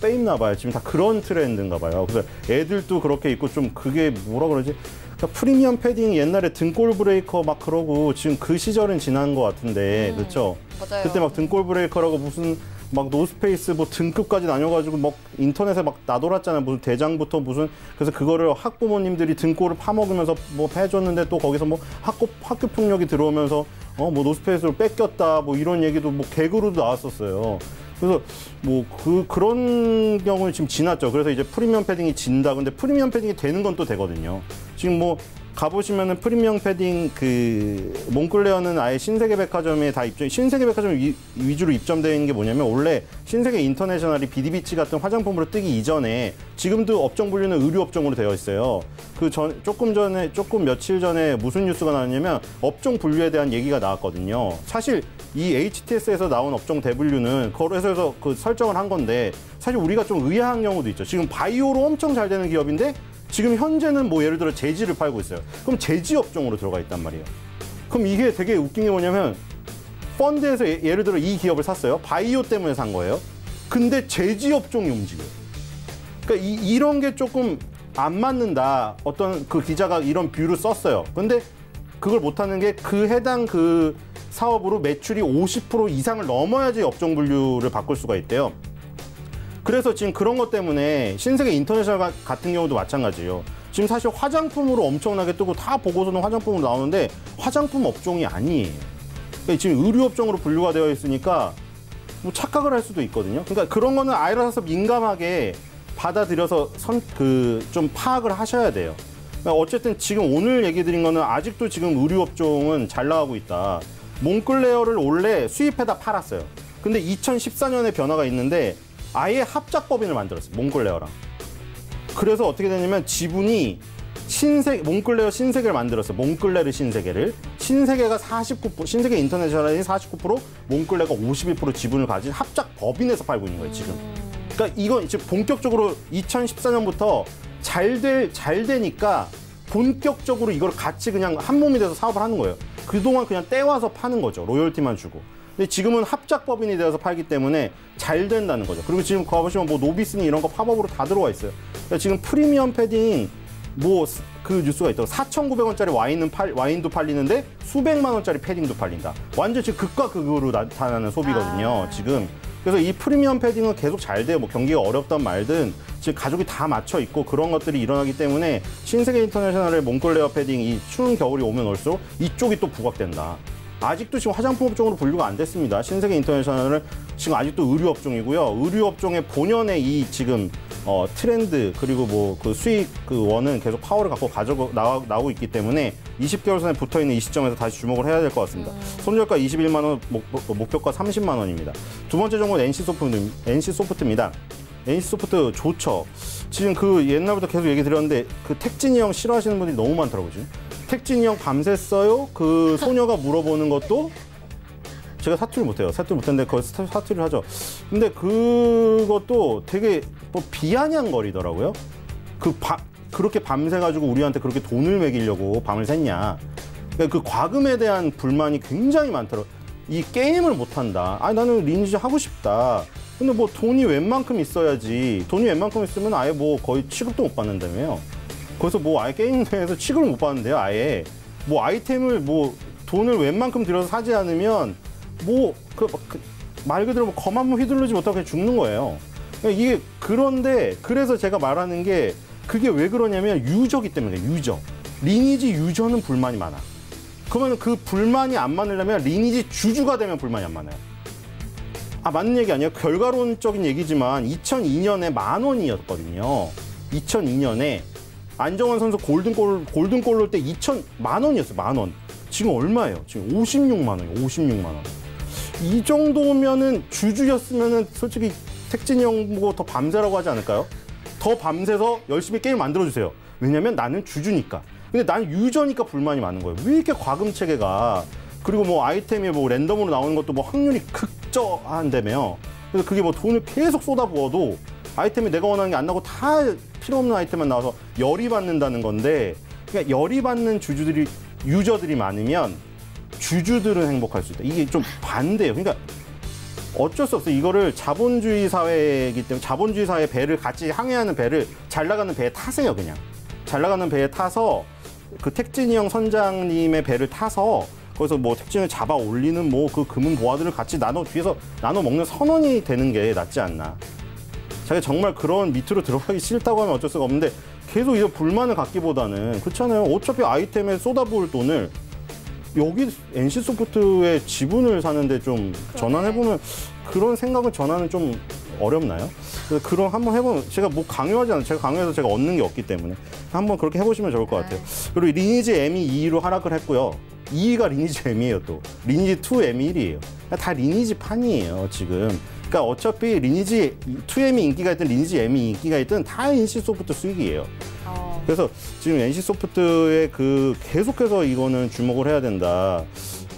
빼입나 봐요. 지금 다 그런 트렌드인가 봐요. 그래서 애들도 그렇게 입고 좀 그게 뭐라 그러지? 그러니까 프리미엄 패딩 옛날에 등골 브레이커 막 그러고 지금 그 시절은 지난 것 같은데 그렇죠? 맞아요. 그때 막 등골 브레이커라고 무슨 막 노스페이스 뭐 등급까지 나뉘어가지고 막 인터넷에 막 나돌았잖아요. 무슨 대장부터 무슨 그래서 그거를 학부모님들이 등골을 파먹으면서 뭐 해줬는데 또 거기서 뭐 학교 학교 폭력이 들어오면서 어 뭐 노스페이스로 뺏겼다 뭐 이런 얘기도 뭐 개그로도 나왔었어요. 그래서 뭐 그 그런 경우는 지금 지났죠. 그래서 이제 프리미엄 패딩이 진다. 근데 프리미엄 패딩이 되는 건 또 되거든요. 지금 뭐 가보시면은 프리미엄 패딩 그 몽클레어는 아예 신세계 백화점에 다 입점 신세계 백화점 위, 위주로 입점되어 있는 게 뭐냐면 원래 신세계 인터내셔널이 비디비치 같은 화장품으로 뜨기 이전에 지금도 업종 분류는 의류 업종으로 되어 있어요. 그 전 조금 전에 조금 며칠 전에 무슨 뉴스가 나왔냐면 업종 분류에 대한 얘기가 나왔거든요. 사실 이 HTS에서 나온 업종 대분류는 거래소에서 그 설정을 한 건데 사실 우리가 좀 의아한 경우도 있죠. 지금 바이오로 엄청 잘 되는 기업인데 지금 현재는 뭐 예를 들어 재지를 팔고 있어요. 그럼 재지 업종으로 들어가 있단 말이에요. 그럼 이게 되게 웃긴 게 뭐냐면 펀드에서 예- 예를 들어 이 기업을 샀어요. 바이오 때문에 산 거예요. 근데 재지 업종이 움직여요. 그러니까 이, 이런 게 조금 안 맞는다. 어떤 그 기자가 이런 뷰를 썼어요. 근데 그걸 못하는 게 그 해당 그 사업으로 매출이 50% 이상을 넘어야지 업종 분류를 바꿀 수가 있대요. 그래서 지금 그런 것 때문에 신세계 인터내셔널 가- 같은 경우도 마찬가지예요. 지금 사실 화장품으로 엄청나게 뜨고 다 보고서는 화장품으로 나오는데 화장품 업종이 아니에요. 그러니까 지금 의류 업종으로 분류가 되어 있으니까 뭐 착각을 할 수도 있거든요. 그러니까 그런 거는 알아서 민감하게 받아들여서 선 그 좀 파악을 하셔야 돼요. 어쨌든 지금 오늘 얘기 드린 거는 아직도 지금 의류 업종은 잘 나가고 있다. 몽클레어를 원래 수입해다 팔았어요. 근데 2014년에 변화가 있는데 아예 합작법인을 만들었어요. 몽클레어랑. 그래서 어떻게 되냐면 지분이 신세 몽클레어 신세계를 만들었어요. 몽클레르 신세계를 신세계가 49% 신세계 인터내셔널이 49% 몽클레가 51% 지분을 가진 합작 법인에서 팔고 있는 거예요. 지금. 그러니까 이건 지금 본격적으로 2014년부터 잘 될 잘 되니까 본격적으로 이걸 같이 그냥 한 몸이 돼서 사업을 하는 거예요. 그동안 그냥 떼와서 파는 거죠. 로열티만 주고. 근데 지금은 합작법인이 되어서 팔기 때문에 잘 된다는 거죠. 그리고 지금 가보시면 뭐 노비스니 이런 거 팝업으로 다 들어와 있어요. 그러니까 지금 프리미엄 패딩 뭐 그 뉴스가 있더라고 4,900원짜리 와인은 팔, 와인도 팔리는데 수백만 원짜리 패딩도 팔린다. 완전 지금 극과 극으로 나타나는 소비거든요. 아. 지금. 그래서 이 프리미엄 패딩은 계속 잘 돼요. 뭐 경기가 어렵단 말든 지금 가족이 다 맞춰 있고 그런 것들이 일어나기 때문에 신세계 인터내셔널의 몽클레어 패딩 이 추운 겨울이 오면 올수록 이쪽이 또 부각된다. 아직도 지금 화장품 업종으로 분류가 안 됐습니다. 신세계 인터내셔널은 지금 아직도 의류 업종이고요. 의류 업종의 본연의 이 지금 어, 트렌드 그리고 뭐 그 수익 그 원은 계속 파워를 갖고 가져 나와, 나오고 있기 때문에 20개월 선에 붙어 있는 이 시점에서 다시 주목을 해야 될 것 같습니다. 손절가 21만 원, 목, 목표가 30만 원입니다. 두 번째 종목은 NC 소프트, NC 소프트입니다. NC 소프트 좋죠. 지금 그 옛날부터 계속 얘기 드렸는데 그 택진이 형 싫어하시는 분들이 너무 많더라고요. 지금. 택진이 형 밤새 써요? 그 소녀가 물어보는 것도 제가 사투리 못해요. 사투리 못했는데 거기서 사- 사투리를 하죠. 근데 그것도 되게 뭐 비아냥거리더라고요. 그 바, 그렇게 밤새 가지고 우리한테 그렇게 돈을 매기려고 밤을 샜냐. 그러니까 그 과금에 대한 불만이 굉장히 많더라고요. 이 게임을 못한다. 아 나는 리니지 하고 싶다. 근데 뭐 돈이 웬만큼 있어야지. 돈이 웬만큼 있으면 아예 뭐 거의 취급도 못 받는다며요. 거기서 뭐 아예 게임 내에서 취급을 못 받는데요, 아예. 뭐 아이템을 뭐 돈을 웬만큼 들여서 사지 않으면 뭐그 그, 말 그대로 뭐 검한번 휘두르지 못하고 그냥 죽는 거예요. 그러니까 이게 그런데 그래서 제가 말하는 게 그게 왜 그러냐면 유저기 때문에 유저 리니지 유저는 불만이 많아. 그러면 그 불만이 안 많으려면 리니지 주주가 되면 불만이 안 많아요. 아 맞는 얘기 아니에요. 결과론적인 얘기지만 2002년에 만 원이었거든요. 2002년에 안정환 선수 골든골 골든골 넣을 때 2천 만 원이었어요. 만 원. 지금 얼마예요? 지금 56만 원이에요. 56만 원. 이 정도면은 주주였으면은 솔직히 택진이 형 보고 더 밤새라고 하지 않을까요? 더 밤새서 열심히 게임 만들어 주세요. 왜냐면 나는 주주니까. 근데 나는 유저니까 불만이 많은 거예요. 왜 이렇게 과금 체계가 그리고 뭐 아이템이 뭐 랜덤으로 나오는 것도 뭐 확률이 극저한다며요. 그래서 그게 뭐 돈을 계속 쏟아부어도 아이템이 내가 원하는 게 안 나고 다 필요 없는 아이템만 나와서 열이 받는다는 건데 그러니까 열이 받는 주주들이 유저들이 많으면 주주들은 행복할 수 있다. 이게 좀 반대예요. 그러니까 어쩔 수 없어. 이거를 자본주의 사회이기 때문에 자본주의 사회 배를 같이 항해하는 배를 잘 나가는 배에 타세요, 그냥. 잘 나가는 배에 타서 그 택진이 형 선장님의 배를 타서 거기서 뭐 택진을 잡아 올리는 뭐 그 금은 보화들을 같이 나눠 뒤에서 나눠 먹는 선원이 되는 게 낫지 않나. 자기가 정말 그런 밑으로 들어가기 싫다고 하면 어쩔 수가 없는데 계속 이런 불만을 갖기보다는 그렇잖아요. 어차피 아이템에 쏟아부을 돈을 여기 NC 소프트의 지분을 사는데 좀 전환해 보면 그런 생각을 전환은 좀 어렵나요? 그래서 그런 한번 해보면 제가 뭐 강요하지 않아요. 제가 강요해서 제가 얻는 게 없기 때문에 한번 그렇게 해보시면 좋을 것 같아요. 그리고 리니지 M이 2로 하락을 했고요. 2위가 리니지 M이에요 또. 리니지 2 M이 1위에요. 다 리니지 판이에요 지금. 그러니까 어차피 리니지 2M이 인기가 있든 리니지 M이 인기가 있든 다 NC 소프트 수익이에요. 어, 그래서 지금 NC 소프트의 그 계속해서 이거는 주목을 해야 된다.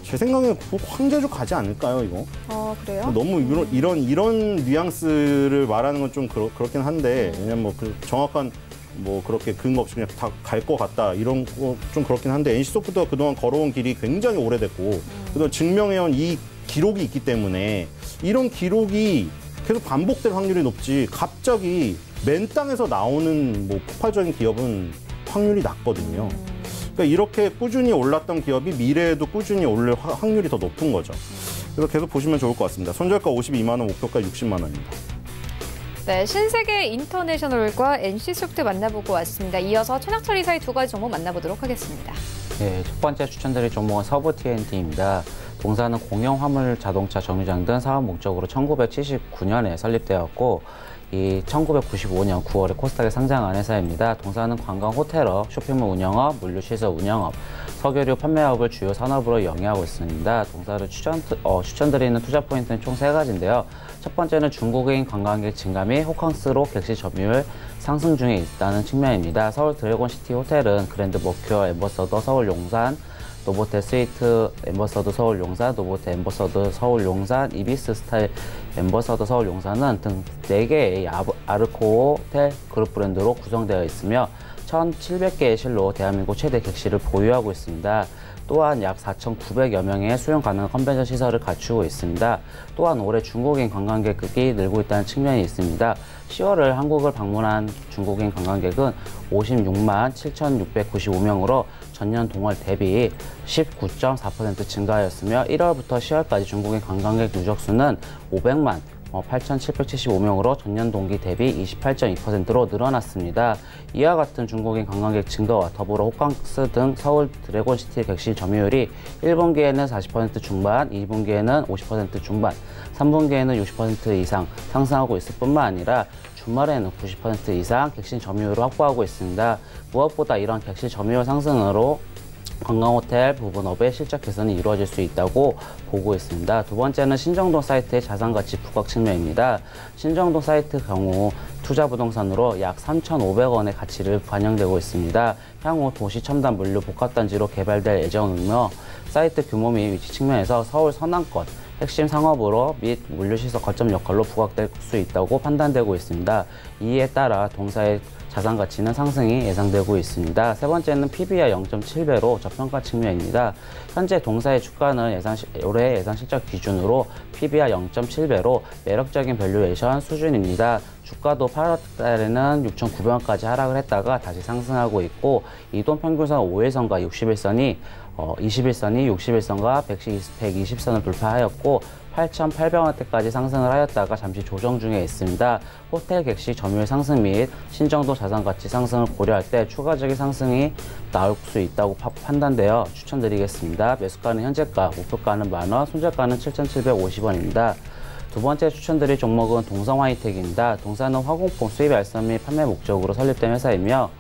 제 생각에는 꼭 황제주 가지 않을까요, 이거? 어, 그래요? 너무 이런 이런 이런 뉘앙스를 말하는 건좀 그렇, 그렇긴 한데 왜냐면 뭐 그 정확한 뭐 그렇게 근거 없이 그냥 다 갈 것 같다 이런 거 좀 그렇긴 한데 NC 소프트가 그동안 걸어온 길이 굉장히 오래됐고 그동안 증명해온 이 기록이 있기 때문에 이런 기록이 계속 반복될 확률이 높지 갑자기 맨 땅에서 나오는 뭐 폭발적인 기업은 확률이 낮거든요. 그러니까 이렇게 꾸준히 올랐던 기업이 미래에도 꾸준히 화- 확률이 더 높은 거죠. 그래서 계속 보시면 좋을 것 같습니다. 손절가 52만 원, 목표가 60만 원입니다. 네, 신세계 인터내셔널과 NC소프트 만나보고 왔습니다. 이어서 최낙철 이사의 두 가지 종목 만나보도록 하겠습니다. 네, 첫 번째 추천드릴 종목은 서부 TNT입니다. 동사는 공영 화물 자동차 정류장 등 사업 목적으로 1979년에 설립되었고 이 1995년 9월에 코스닥에 상장한 회사입니다. 동사는 관광 호텔업, 쇼핑몰 운영업, 물류시설 운영업, 석유류 판매업을 주요 산업으로 영위하고 있습니다. 동사를 추천, 어, 추천드리는 투자 포인트는 총 세 가지인데요. 첫 번째는 중국인 관광객 증가 및 호캉스로 객실 점유율 상승 중에 있다는 측면입니다. 서울 드래곤시티 호텔은 그랜드 머큐어 엠버서더 서울 용산, 노보텔 스위트 엠버서더 서울 용산, 노보텔 엠버서더 서울 용산, 이비스 스타일 엠버서더 서울 용산은 등 4개의 아코르 호텔 그룹 브랜드로 구성되어 있으며 1,700개의 실로 대한민국 최대 객실을 보유하고 있습니다. 또한 약 4,900여 명의 수용 가능한 컨벤션 시설을 갖추고 있습니다. 또한 올해 중국인 관광객이 늘고 있다는 측면이 있습니다. 10월을 한국을 방문한 중국인 관광객은 56만 7,695명으로 전년 동월 대비 19.4% 증가하였으며 1월부터 10월까지 중국인 관광객 누적 수는 500만 8,775명으로 전년 동기 대비 28.2%로 늘어났습니다. 이와 같은 중국인 관광객 증가와 더불어 호캉스 등 서울 드래곤시티 객실 점유율이 1분기에는 40% 중반, 2분기에는 50% 중반, 3분기에는 60% 이상 상승하고 있을 뿐만 아니라 주말에는 90% 이상 객실 점유율을 확보하고 있습니다. 무엇보다 이런 객실 점유율 상승으로 관광호텔 부분업의 실적 개선이 이루어질 수 있다고 보고 있습니다. 두 번째는 신정동 사이트의 자산가치 부각 측면입니다. 신정동 사이트 경우 투자 부동산으로 약 3,500원의 가치를 반영되고 있습니다. 향후 도시 첨단 물류 복합단지로 개발될 예정이며 사이트 규모 및 위치 측면에서 서울 서남권 핵심 상업으로 및 물류시설 거점 역할로 부각될 수 있다고 판단되고 있습니다. 이에 따라 동사의 자산 가치는 상승이 예상되고 있습니다. 세 번째는 PBR 0.7배로 저평가 측면입니다. 현재 동사의 주가는 예상 시- 올해 예상 실적 기준으로 PBR 0.7배로 매력적인 valuation 수준입니다. 주가도 8월 달에는 6,900원까지 하락을 했다가 다시 상승하고 있고 이동 평균선 5일선과 60일선이 어, 21선이 61선과 120, 선을 돌파하였고 8,800원대까지 상승을 하였다가 잠시 조정 중에 있습니다. 호텔 객실 점유율 상승 및 신정도 자산 가치 상승을 고려할 때 추가적인 상승이 나올 수 있다고 파- 판단되어 추천드리겠습니다. 매수가는 현재가, 목표가는 만원, 손절가는 7,750원입니다. 두 번째 추천드릴 종목은 동성 화이텍입니다. 동사는 화공품 수입 알선 및 판매 목적으로 설립된 회사이며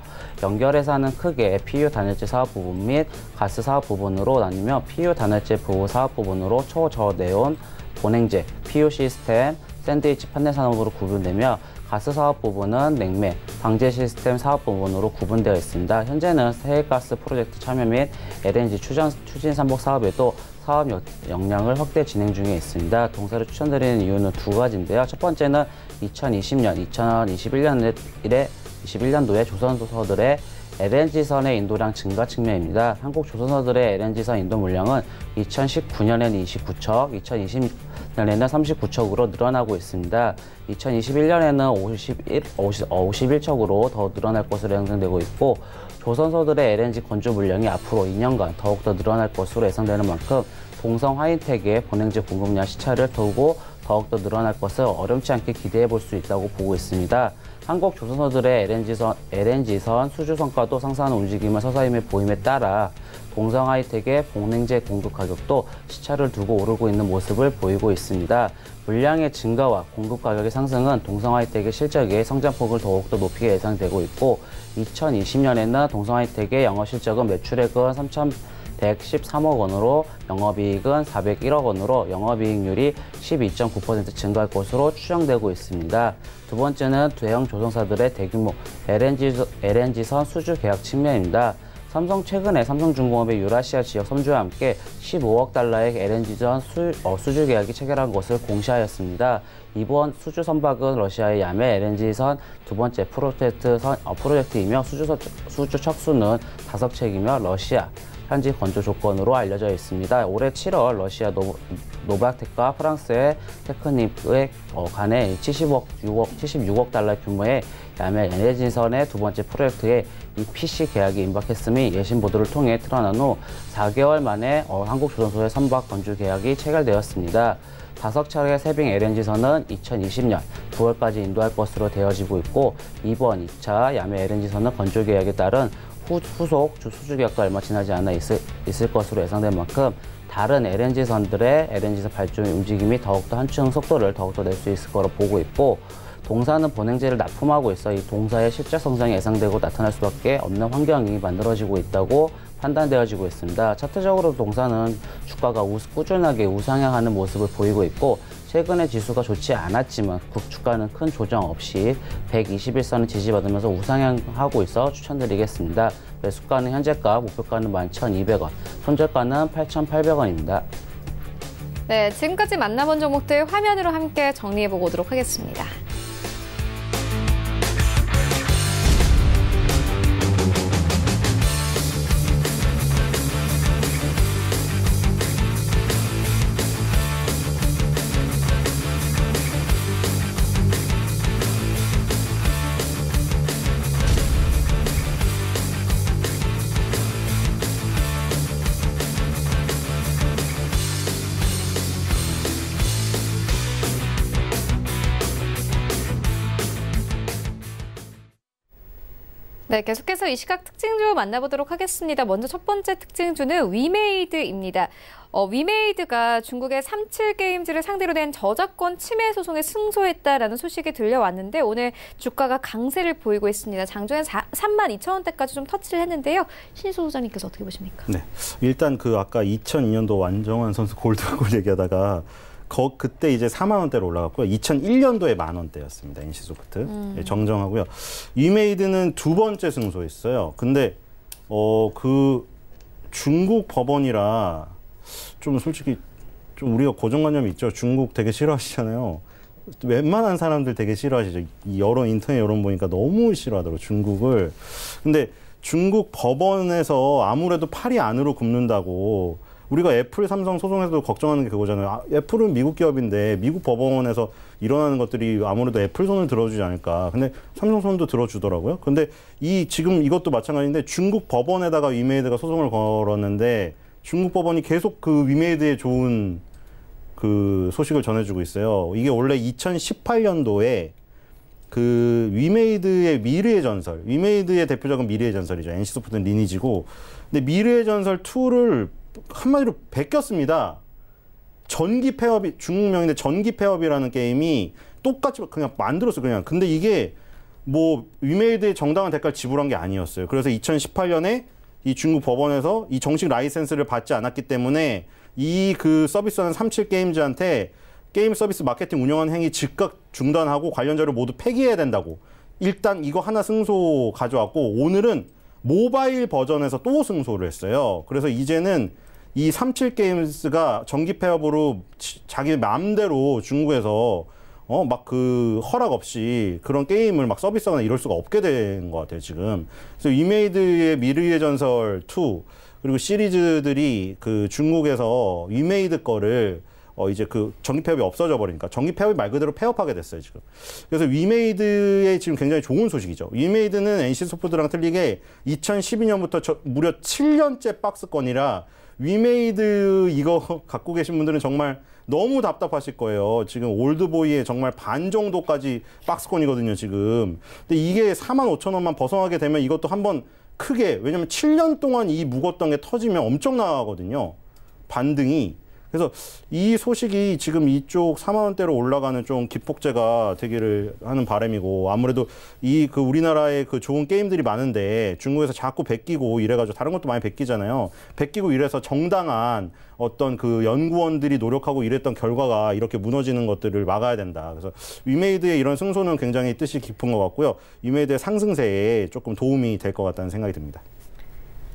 연결회사는 크게 PU 단열재 사업 부분 및 가스 사업 부분으로 나뉘며 PU 단열재 보호 사업 부분으로 초저네온 본행제, PU 시스템, 샌드위치 판넬 산업으로 구분되며 가스 사업 부분은 냉매, 방제 시스템 사업 부분으로 구분되어 있습니다. 현재는 해외가스 프로젝트 참여 및 LNG 추진, 추진 삼복 사업에도 사업 역- 역량을 확대 진행 중에 있습니다. 동사를 추천드리는 이유는 두 가지인데요. 첫 번째는 2020년, 2021년에 21년도에 조선소서들의 LNG선의 인도량 증가 측면입니다. 한국 조선소들의 LNG선 인도 물량은 2019년에는 29척, 2020년에는 39척으로 늘어나고 있습니다. 2021년에는 51, 50, 51척으로 더 늘어날 것으로 예상되고 있고 조선소들의 LNG 건조 물량이 앞으로 2년간 더욱더 늘어날 것으로 예상되는 만큼 동성 화인텍의 본행제 공급량 시차를 두고 더욱더 늘어날 것을 어렵지 않게 기대해 볼 수 있다고 보고 있습니다. 한국 조선소들의 LNG선, LNG선 수주 성과도 상승하는 움직임을 서서히 보임에 따라 동성 하이텍의 봉냉제 공급 가격도 시차를 두고 오르고 있는 모습을 보이고 있습니다. 물량의 증가와 공급 가격의 상승은 동성 하이텍의 실적의 성장폭을 더욱더 높이게 예상되고 있고 2020년에는 동성 하이텍의 영업 실적은 매출액은 3천 113억 원으로 영업이익은 401억 원으로 영업이익률이 12.9% 증가할 것으로 추정되고 있습니다. 두 번째는 대형 조선사들의 대규모 LNG, LNG선 수주 계약 측면입니다. 삼성 최근에 삼성중공업의 유라시아 지역 선주와 함께 15억 달러의 LNG전 수, 어, 수주 계약이 체결한 것을 공시하였습니다. 이번 수주 선박은 러시아의 야메 LNG선 두 번째 프로젝트 선, 어, 프로젝트이며 수주, 서- 수주 척수는 다섯 척이며 러시아 현지 건조 조건으로 알려져 있습니다. 올해 7월 러시아 노, 노바텍과 프랑스의 테크닉의 어, 간에 70억, 6억, 76억 달러 규모의 야말 LNG선의 두 번째 프로젝트에 EPC 계약이 임박했음이 외신 보도를 통해 드러난 후 4개월 만에 어, 한국조선소의 선박 건조 계약이 체결되었습니다. 다섯 차례의 쇄빙 LNG선은 2020년 9월까지 인도할 것으로 되어지고 있고 이번 2차 야메 LNG선은 건조 계약에 따른 후, 후속 주 수주 계약도 얼마 지나지 않아 있을, 있을 것으로 예상된 만큼 다른 LNG선들의 LNG선 발전 움직임이 더욱더 한층 속도를 더욱더 낼 수 있을 거로 보고 있고 동사는 본행제를 납품하고 있어 이 동사의 실적 성장이 예상되고 나타날 수밖에 없는 환경이 만들어지고 있다고 판단되어지고 있습니다. 차트적으로 동사는 주가가 우, 꾸준하게 우상향하는 모습을 보이고 있고 최근에 지수가 좋지 않았지만 국 주가는 큰 조정 없이 121선을 지지받으면서 우상향하고 있어 추천드리겠습니다. 매수가는 현재가, 목표가는 11,200원, 손절가는 8,800원입니다. 네, 지금까지 만나본 종목들 화면으로 함께 정리해보고 오도록 하겠습니다. 네, 계속해서 이 시각 특징주 만나보도록 하겠습니다. 먼저 첫 번째 특징주는 위메이드입니다. 어, 위메이드가 중국의 37 게임즈를 상대로 낸 저작권 침해 소송에 승소했다라는 소식이 들려왔는데 오늘 주가가 강세를 보이고 있습니다. 장중에 3만 2천 원대까지 좀 터치를 했는데요. 신소 소장님께서 어떻게 보십니까? 네. 일단 그 아까 2002년도 안정환 선수 골드골 얘기하다가 거 그때 이제 4만 원대로 올라갔고요. 2001년도에 만 원대였습니다. 엔씨소프트 음. 네, 정정하고요. 이메이드는 두 번째 승소했어요. 근데 어 그 중국 법원이라 좀 솔직히 좀 우리가 고정관념이 있죠. 중국 되게 싫어하시잖아요. 웬만한 사람들 되게 싫어하시죠. 이 여론 인터넷 여론 보니까 너무 싫어하더라고 중국을. 근데 중국 법원에서 아무래도 팔이 안으로 굽는다고 우리가 애플, 삼성 소송에서도 걱정하는 게 그거잖아요. 아, 애플은 미국 기업인데 미국 법원에서 일어나는 것들이 아무래도 애플 손을 들어주지 않을까. 근데 삼성 손도 들어주더라고요. 근데 이 지금 이것도 마찬가지인데 중국 법원에다가 위메이드가 소송을 걸었는데 중국 법원이 계속 그 위메이드에 좋은 그 소식을 전해주고 있어요. 이게 원래 2018년도에 그 위메이드의 미르의 전설, 위메이드의 대표작은 미르의 전설이죠. NC소프트 리니지고, 근데 미르의 전설 2를 한마디로 베꼈습니다. 전기패업이 중국명인데 전기패업이라는 게임이 똑같이 그냥 만들었어 요 그냥. 근데 이게 뭐 위메이드의 정당한 대가를 지불한 게 아니었어요. 그래서 2018년에 이 중국 법원에서 이 정식 라이센스를 받지 않았기 때문에 이 그 서비스하는 37 게임즈한테 게임 서비스 마케팅 운영하는 행위 즉각 중단하고 관련 자료 모두 폐기해야 된다고. 일단 이거 하나 승소 가져왔고 오늘은 모바일 버전에서 또 승소를 했어요. 그래서 이제는 이 37 게임스가 전기패업으로 자기 마음대로 중국에서 어 막 그 허락 없이 그런 게임을 막 서비스하거나 이럴 수가 없게 된 것 같아요 지금. 그래서 위메이드의 미르의 전설 2 그리고 시리즈들이 그 중국에서 위메이드 거를 어 이제 그 전기패업이 없어져 버리니까 전기패업이 말 그대로 폐업하게 됐어요 지금. 그래서 위메이드의 지금 굉장히 좋은 소식이죠. 위메이드는 NC 소프트랑 틀리게 2012년부터 저, 무려 7년째 박스권이라 위메이드 이거 갖고 계신 분들은 정말 너무 답답하실 거예요. 지금 올드보이의 정말 반 정도까지 박스권이거든요, 지금. 근데 이게 4만 5천 원만 벗어나게 되면 이것도 한번 크게, 왜냐면 7년 동안 이 묵었던 게 터지면 엄청나거든요. 반등이. 그래서 이 소식이 지금 이쪽 4만 원대로 올라가는 좀 기폭제가 되기를 하는 바람이고 아무래도 이 그 우리나라에 그 좋은 게임들이 많은데 중국에서 자꾸 베끼고 이래가지고 다른 것도 많이 베끼잖아요. 베끼고 이래서 정당한 어떤 그 연구원들이 노력하고 이랬던 결과가 이렇게 무너지는 것들을 막아야 된다. 그래서 위메이드의 이런 승소는 굉장히 뜻이 깊은 것 같고요. 위메이드의 상승세에 조금 도움이 될 것 같다는 생각이 듭니다.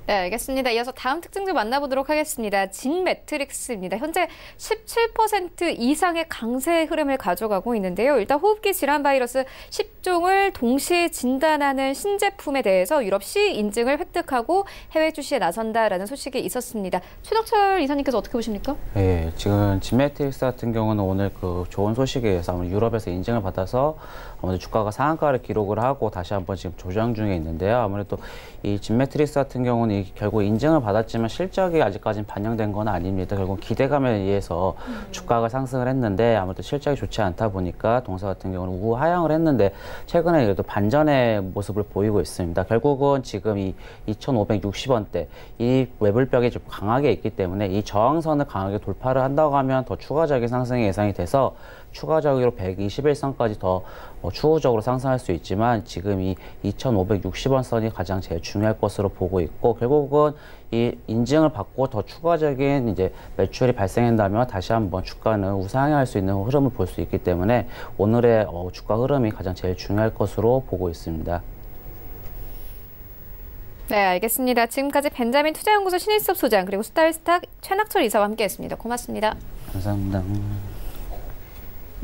네, 알겠습니다. 이어서 다음 특징주들 만나보도록 하겠습니다. 진 매트릭스입니다. 현재 17% 이상의 강세 흐름을 가져가고 있는데요. 일단 호흡기 질환 바이러스 10종을 동시에 진단하는 신제품에 대해서 유럽 CE 인증을 획득하고 해외 출시에 나선다라는 소식이 있었습니다. 최덕철 이사님께서 어떻게 보십니까? 네, 지금 진 매트릭스 같은 경우는 오늘 그 좋은 소식에 의해서 유럽에서 인증을 받아서 아무래도 주가가 상한가를 기록을 하고 다시 한번 지금 조정 중에 있는데요. 아무래도 이 진 매트릭스 같은 경우는 부분이 결국 인증을 받았지만 실적이 아직까지는 반영된 건 아닙니다. 결국 기대감에 의해서 음. 주가가 상승을 했는데 아무래도 실적이 좋지 않다 보니까 동사 같은 경우는 우하향을 했는데 최근에 그래도 반전의 모습을 보이고 있습니다. 결국은 지금 이 2,560원대 이 외불벽이 좀 강하게 있기 때문에 이 저항선을 강하게 돌파를 한다고 하면 더 추가적인 상승이 예상이 돼서 추가적으로 121선까지 더 어, 추후적으로 상승할 수 있지만 지금 이 2,560원 선이 가장 제일 중요할 것으로 보고 있고 결국은 이 인증을 받고 더 추가적인 이제 매출이 발생한다면 다시 한번 주가는 우상향할 수 있는 흐름을 볼 수 있기 때문에 오늘의 어, 주가 흐름이 가장 제일 중요할 것으로 보고 있습니다. 네, 알겠습니다. 지금까지 벤자민 투자연구소 신일섭 소장 그리고 스타일스탁 최낙철 이사와 함께했습니다. 고맙습니다. 감사합니다.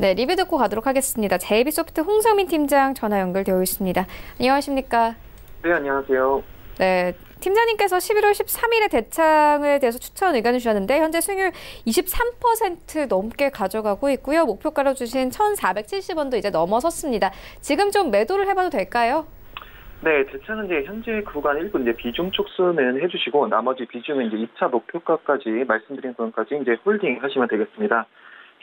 네, 리뷰 듣고 가도록 하겠습니다. 제이비소프트 홍성민 팀장 전화 연결되어 있습니다. 안녕하십니까? 네, 안녕하세요. 네, 팀장님께서 11월 13일에 대창에 대해서 추천 의견을 주셨는데 현재 수익률 23% 넘게 가져가고 있고요. 목표가로 주신 1,470원도 이제 넘어섰습니다. 지금 좀 매도를 해봐도 될까요? 네, 대차는 이제 현재 구간 일부 이제 비중 축소는 해주시고 나머지 비중은 이제 2차 목표가까지 말씀드린 부분까지 이제 홀딩 하시면 되겠습니다.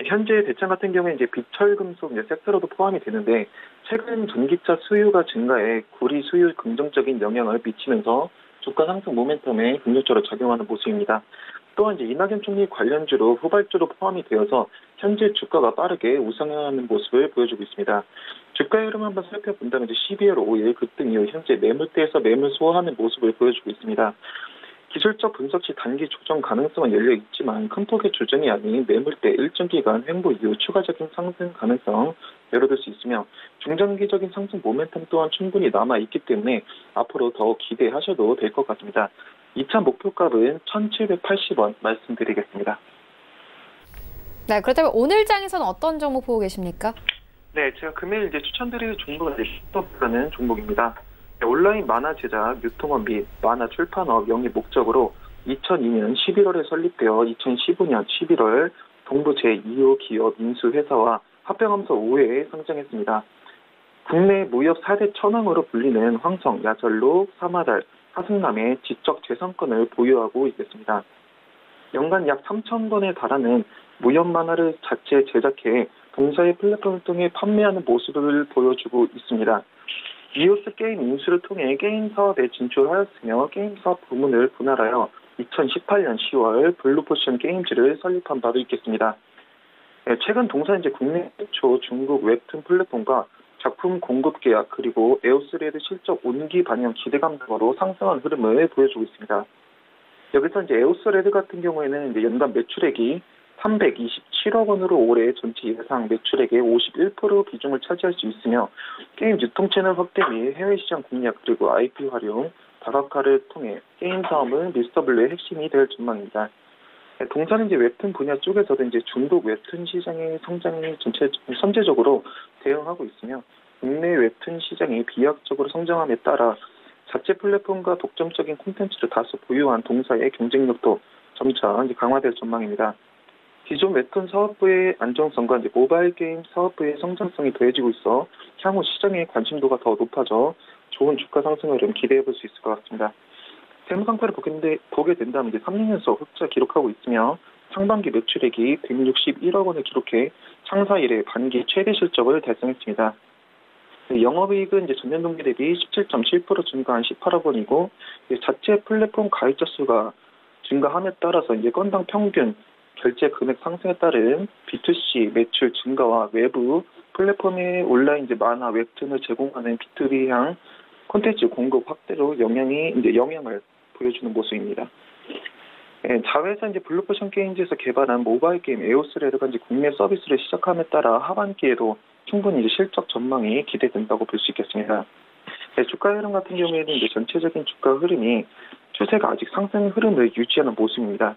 현재 대창 같은 경우에 이제 비철금속 섹터로도 포함이 되는데 최근 전기차 수요가 증가해 구리 수요 긍정적인 영향을 미치면서 주가 상승 모멘텀에 긍정적으로 작용하는 모습입니다. 또한 이제 이낙연 총리 관련주로 후발주로 포함이 되어서 현재 주가가 빠르게 우상향하는 모습을 보여주고 있습니다. 주가 흐름 한번 살펴본다면 이제 12월 5일 급등 이후 현재 매물대에서 매물 소화하는 모습을 보여주고 있습니다. 기술적 분석 시 단기 조정 가능성은 열려 있지만 큰 폭의 조정이 아닌 매물대 일정 기간 횡보 이후 추가적인 상승 가능성 열어둘 수 있으며 중장기적인 상승 모멘텀 또한 충분히 남아 있기 때문에 앞으로 더 기대하셔도 될 것 같습니다. 2차 목표값은 1,780원 말씀드리겠습니다. 네, 그렇다면 오늘 장에서는 어떤 종목 보고 계십니까? 네, 제가 금일 이제 추천드릴 종목은 리스터라는 종목입니다. 네, 온라인 만화 제작, 유통업 및 만화 출판업 영위 목적으로 2002년 11월에 설립되어 2015년 11월 동부 제2호 기업 인수회사와 합병하면서 5회에 상장했습니다. 국내 무역 4대 천왕으로 불리는 황성, 야설록, 사마달, 하승남의 지적 재산권을 보유하고 있겠습니다. 연간 약 3천 건에 달하는 무협 만화를 자체 제작해 동사의 플랫폼을 통해 판매하는 모습을 보여주고 있습니다. 이오스 게임 인수를 통해 게임 사업에 진출하였으며 게임 사업 부문을 분할하여 2018년 10월 블루포션 게임즈를 설립한 바도 있겠습니다. 네, 최근 동사 이제 국내 최초 중국 웹툰 플랫폼과 작품 공급 계약 그리고 에오스레드 실적 온기 반영 기대감 등으로 상승한 흐름을 보여주고 있습니다. 여기서 이제 에오스레드 같은 경우에는 이제 연간 매출액이 327억 원으로 올해 전체 예상 매출액의 51% 비중을 차지할 수 있으며 게임 유통 채널 확대 및 해외 시장 공략 그리고 IP 활용, 다각화를 통해 게임 사업은 미스터블루의 핵심이 될 전망입니다. 동사는 이제 웹툰 분야 쪽에서도 이제 중국 웹툰 시장의 성장이 전체 선제적으로 대응하고 있으며 국내 웹툰 시장이 비약적으로 성장함에 따라 자체 플랫폼과 독점적인 콘텐츠를 다수 보유한 동사의 경쟁력도 점차 강화될 전망입니다. 기존 웹툰 사업부의 안정성과 이제 모바일 게임 사업부의 성장성이 더해지고 있어 향후 시장의 관심도가 더 높아져 좋은 주가 상승 흐름 기대해 볼 수 있을 것 같습니다. 세무 상태를 보게 된다면 이제 3년 연속 흑자 기록하고 있으며 상반기 매출액이 161억 원을 기록해 창사 이래 반기 최대 실적을 달성했습니다. 영업이익은 이제 전년 동기 대비 17.7% 증가한 18억 원이고 자체 플랫폼 가입자 수가 증가함에 따라서 이제 건당 평균 결제 금액 상승에 따른 B2C 매출 증가와 외부 플랫폼의 온라인 이제 만화 웹툰을 제공하는 B2B향 콘텐츠 공급 확대로 영향이 이제 영향을 보여주는 모습입니다. 예, 자회사 이제 블루포션 게임즈에서 개발한 모바일 게임 에오스레드가 이제 국내 서비스를 시작함에 따라 하반기에도 충분히 이제 실적 전망이 기대된다고 볼 수 있겠습니다. 네, 주가 흐름 같은 경우에는 이제 전체적인 주가 흐름이 추세가 아직 상승 흐름을 유지하는 모습입니다.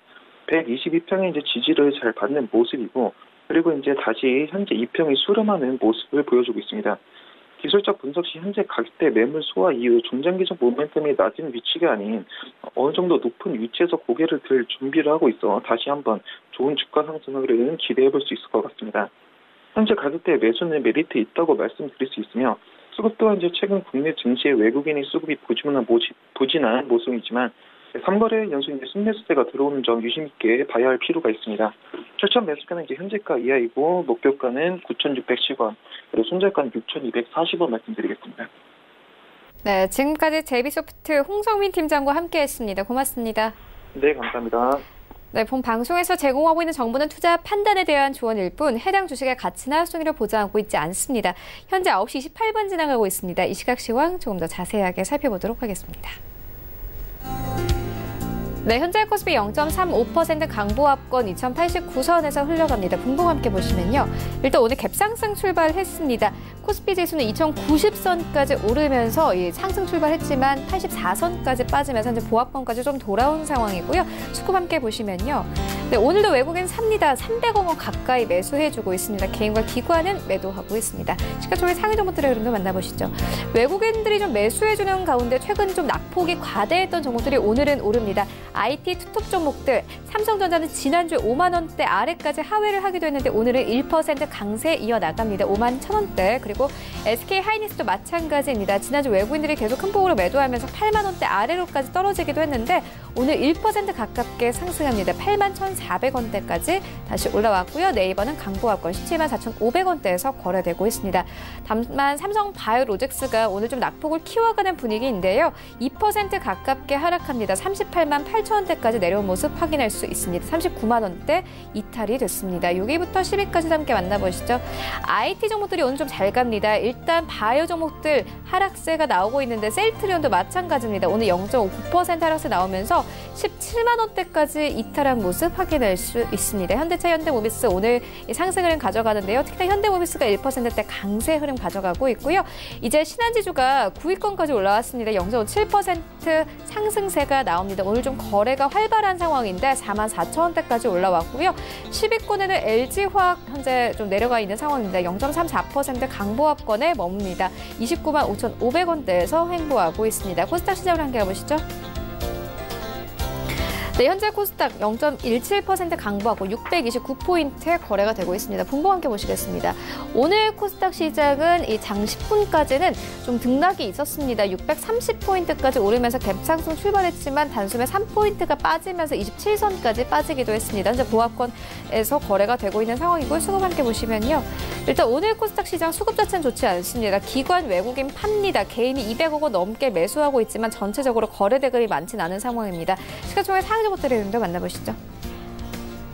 120 이평의 이제 지지를 잘 받는 모습이고 그리고 이제 다시 현재 이평이 수렴하는 모습을 보여주고 있습니다. 기술적 분석 시 현재 가격대 매물 소화 이후 중장기적 모멘텀이 낮은 위치가 아닌 어느 정도 높은 위치에서 고개를 들 준비를 하고 있어 다시 한번 좋은 주가 상승을 기대해 볼 수 있을 것 같습니다. 현재 가격대 매수는 메리트 있다고 말씀드릴 수 있으며 수급 또한 이제 최근 국내 증시의 외국인의 수급이 부진한, 모습, 부진한 모습이지만 삼거래 연속 이제 순매수세가 들어오는 점 유심 있게 봐야 할 필요가 있습니다. 추천 매수가는 이제 현재가 이하이고 목표가는 9,610원, 그리고 손절가는 6,240원 말씀드리겠습니다. 네, 지금까지 제비소프트 홍성민 팀장과 함께했습니다. 고맙습니다. 네, 감사합니다. 네, 본 방송에서 제공하고 있는 정보는 투자 판단에 대한 조언일 뿐 해당 주식의 가치나 순위를 보장하고 있지 않습니다. 현재 9시 28분 지나가고 있습니다. 이 시각 시황 조금 더 자세하게 살펴보도록 하겠습니다. 네, 현재 코스피 0.35% 강보합권 2089선에서 흘러갑니다. 분봉 함께 보시면요. 일단 오늘 갭상승 출발했습니다. 코스피 지수는 2090선까지 오르면서 상승 출발했지만 84선까지 빠지면서 현재 보합권까지 좀 돌아온 상황이고요. 수급 함께 보시면요. 네, 오늘도 외국인 삽니다. 300억 원 가까이 매수해주고 있습니다. 개인과 기관은 매도하고 있습니다. 시가총액 상위 종목들의 흐름도 만나보시죠. 외국인들이 좀 매수해주는 가운데 최근 좀 낙폭이 과대했던 종목들이 오늘은 오릅니다. IT 투톱 종목들 삼성전자는 지난주에 5만 원대 아래까지 하회를 하기도 했는데 오늘은 1% 강세 이어나갑니다. 5만 1천 원대 그리고 SK 하이닉스도 마찬가지입니다. 지난주 외국인들이 계속 큰 폭으로 매도하면서 8만 원대 아래로까지 떨어지기도 했는데 오늘 1% 가깝게 상승합니다. 8만 1,400원대까지 다시 올라왔고요. 네이버는 강보합권 17만 4,500원대에서 거래되고 있습니다. 다만 삼성 바이오로직스가 오늘 좀 낙폭을 키워가는 분위기인데요. 2% 가깝게 하락합니다. 38만 8천 원대까지 내려온 모습 확인할 수 있습니다. 39만 원대 이탈이 됐습니다. 6위부터 10위까지 함께 만나보시죠. IT 종목들이 오늘 좀 잘 갑니다. 일단 바이오 종목들 하락세가 나오고 있는데 셀트리온도 마찬가지입니다. 오늘 0.5% 하락세 나오면서 17만 원대까지 이탈한 모습 확인 확인할 수 있습니다. 현대차, 현대모비스 오늘 상승 흐름 가져가는데요. 특히나 현대모비스가 1%대 강세 흐름 가져가고 있고요. 이제 신한지주가 9위권까지 올라왔습니다. 0.7% 상승세가 나옵니다. 오늘 좀 거래가 활발한 상황인데 4만 4천 원대까지 올라왔고요. 10위권에는 LG화학 현재 좀 내려가 있는 상황입니다. 0.34% 강보합권에 머뭅니다. 29만 5,500원대에서 횡보하고 있습니다. 코스닥 시장을 함께 가보시죠. 네, 현재 코스닥 0.17% 강보하고 629포인트의 거래가 되고 있습니다. 분봉 함께 보시겠습니다. 오늘 코스닥 시장은 이 장 10분까지는 좀 등락이 있었습니다. 630포인트까지 오르면서 갭상승 출발했지만 단숨에 3포인트가 빠지면서 27선까지 빠지기도 했습니다. 현재 보합권에서 거래가 되고 있는 상황이고요. 수급 함께 보시면요. 일단 오늘 코스닥 시장 수급 자체는 좋지 않습니다. 기관 외국인 팝니다. 개인이 200억 원 넘게 매수하고 있지만 전체적으로 거래 대금이 많지는 않은 상황입니다. 시가총액 상위 종목들의 도 만나보시죠.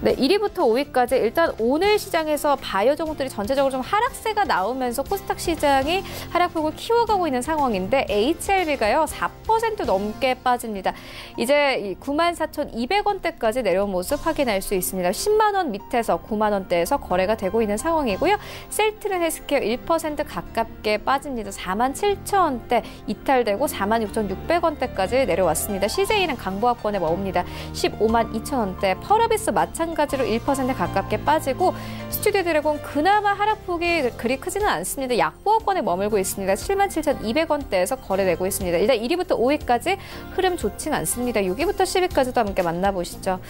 네, 1위부터 5위까지 일단 오늘 시장에서 바이오 종목들이 전체적으로 좀 하락세가 나오면서 코스닥 시장이 하락폭을 키워가고 있는 상황인데 HLB가요 4% 넘게 빠집니다. 이제 94,200원대까지 내려온 모습 확인할 수 있습니다. 10만 원 밑에서 9만 원대에서 거래가 되고 있는 상황이고요. 셀트른 헬스케어 1% 가깝게 빠집니다. 4만 7천 원대 이탈되고 4만 6,600원대까지 내려왔습니다. CJ는 강보합권에 머뭅니다. 15만 2천 원대, 펄어비스 마찬가지 마찬가지로 1% 가깝게 빠지고 스튜디오 드래곤 그나마 하락폭이 그리 크지는 않습니다. 약보합권에 머물고 있습니다. 77,200원대에서 거래되고 있습니다. 일단 1위부터 5위까지 흐름 좋지는 않습니다. 6위부터 10위까지도 함께 만나보시죠.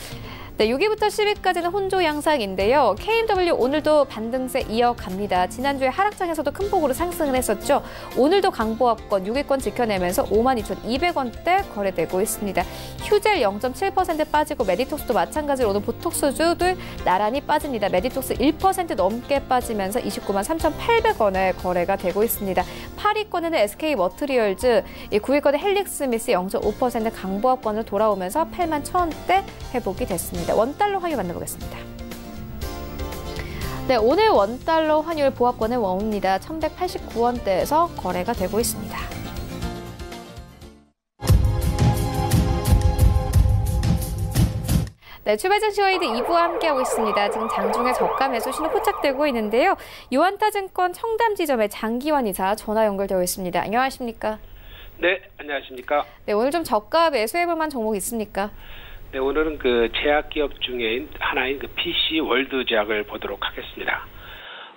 네, 6위부터 10위까지는 혼조 양상인데요. KMW 오늘도 반등세 이어갑니다. 지난주에 하락장에서도 큰 폭으로 상승을 했었죠. 오늘도 강보합권 6위권 지켜내면서 52,200원대 거래되고 있습니다. 휴젤 0.7% 빠지고 메디톡스도 마찬가지로 오늘 보톡스주들 나란히 빠집니다. 메디톡스 1% 넘게 빠지면서 29만 3,800원에 거래가 되고 있습니다. 8위권에는 SK 머트리얼즈, 9위권의 헬릭스미스 0.5% 강보합권으로 돌아오면서 8만 1,000원대 회복이 됐습니다. 있습니다. 원달러 환율 만나보겠습니다. 네, 오늘 원달러 환율 보합권의 원입니다. 1189원대에서 거래가 되고 있습니다. 네, 출발 증시 와이드 2부와 함께하고 있습니다. 지금 장중에 저가 매수 신호 포착되고 있는데요. 유안타증권 청담지점의 장기환 이사 전화 연결되어 있습니다. 안녕하십니까? 네, 안녕하십니까? 네, 오늘 좀 저가 매수해볼 만 종목 있습니까? 네, 오늘은 그 제약 기업 중에 하나인 그 BC월드제약을 보도록 하겠습니다.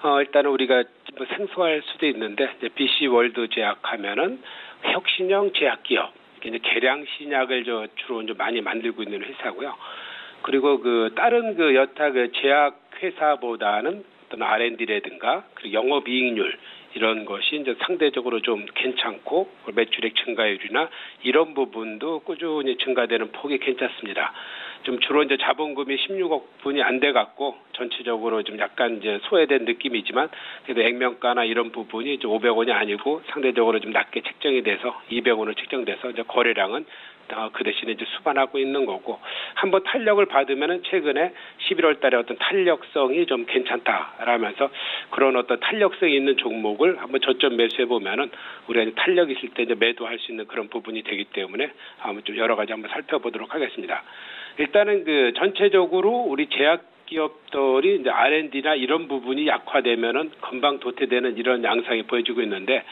어, 일단은 우리가 뭐 생소할 수도 있는데 이제 BC월드제약 하면은 혁신형 제약 기업, 이제 개량 신약을 저 주로 좀 많이 만들고 있는 회사고요. 그리고 그 다른 그 여타 그 제약 회사보다는 어떤 R&D라든가 그리고 영업 이익률 이런 것이 이제 상대적으로 좀 괜찮고 매출액 증가율이나 이런 부분도 꾸준히 증가되는 폭이 괜찮습니다. 좀 주로 이제 자본금이 16억 분이 안 돼 갖고 전체적으로 좀 약간 이제 소외된 느낌이지만 그래도 액면가나 이런 부분이 이제 500원이 아니고 상대적으로 좀 낮게 책정이 돼서 200원으로 책정돼서 이제 거래량은 어, 그 대신에 이제 수반하고 있는 거고 한번 탄력을 받으면은 최근에 11월 달에 어떤 탄력성이 좀 괜찮다라면서 그런 어떤 탄력성이 있는 종목을 한번 저점 매수해 보면은 우리가 탄력 있을 때 이제 매도할 수 있는 그런 부분이 되기 때문에 한번 좀 여러 가지 한번 살펴보도록 하겠습니다. 일단은 그 전체적으로 우리 제약 기업들이 이제 R&D나 이런 부분이 약화되면은 금방 도태되는 이런 양상이 보여지고 있는데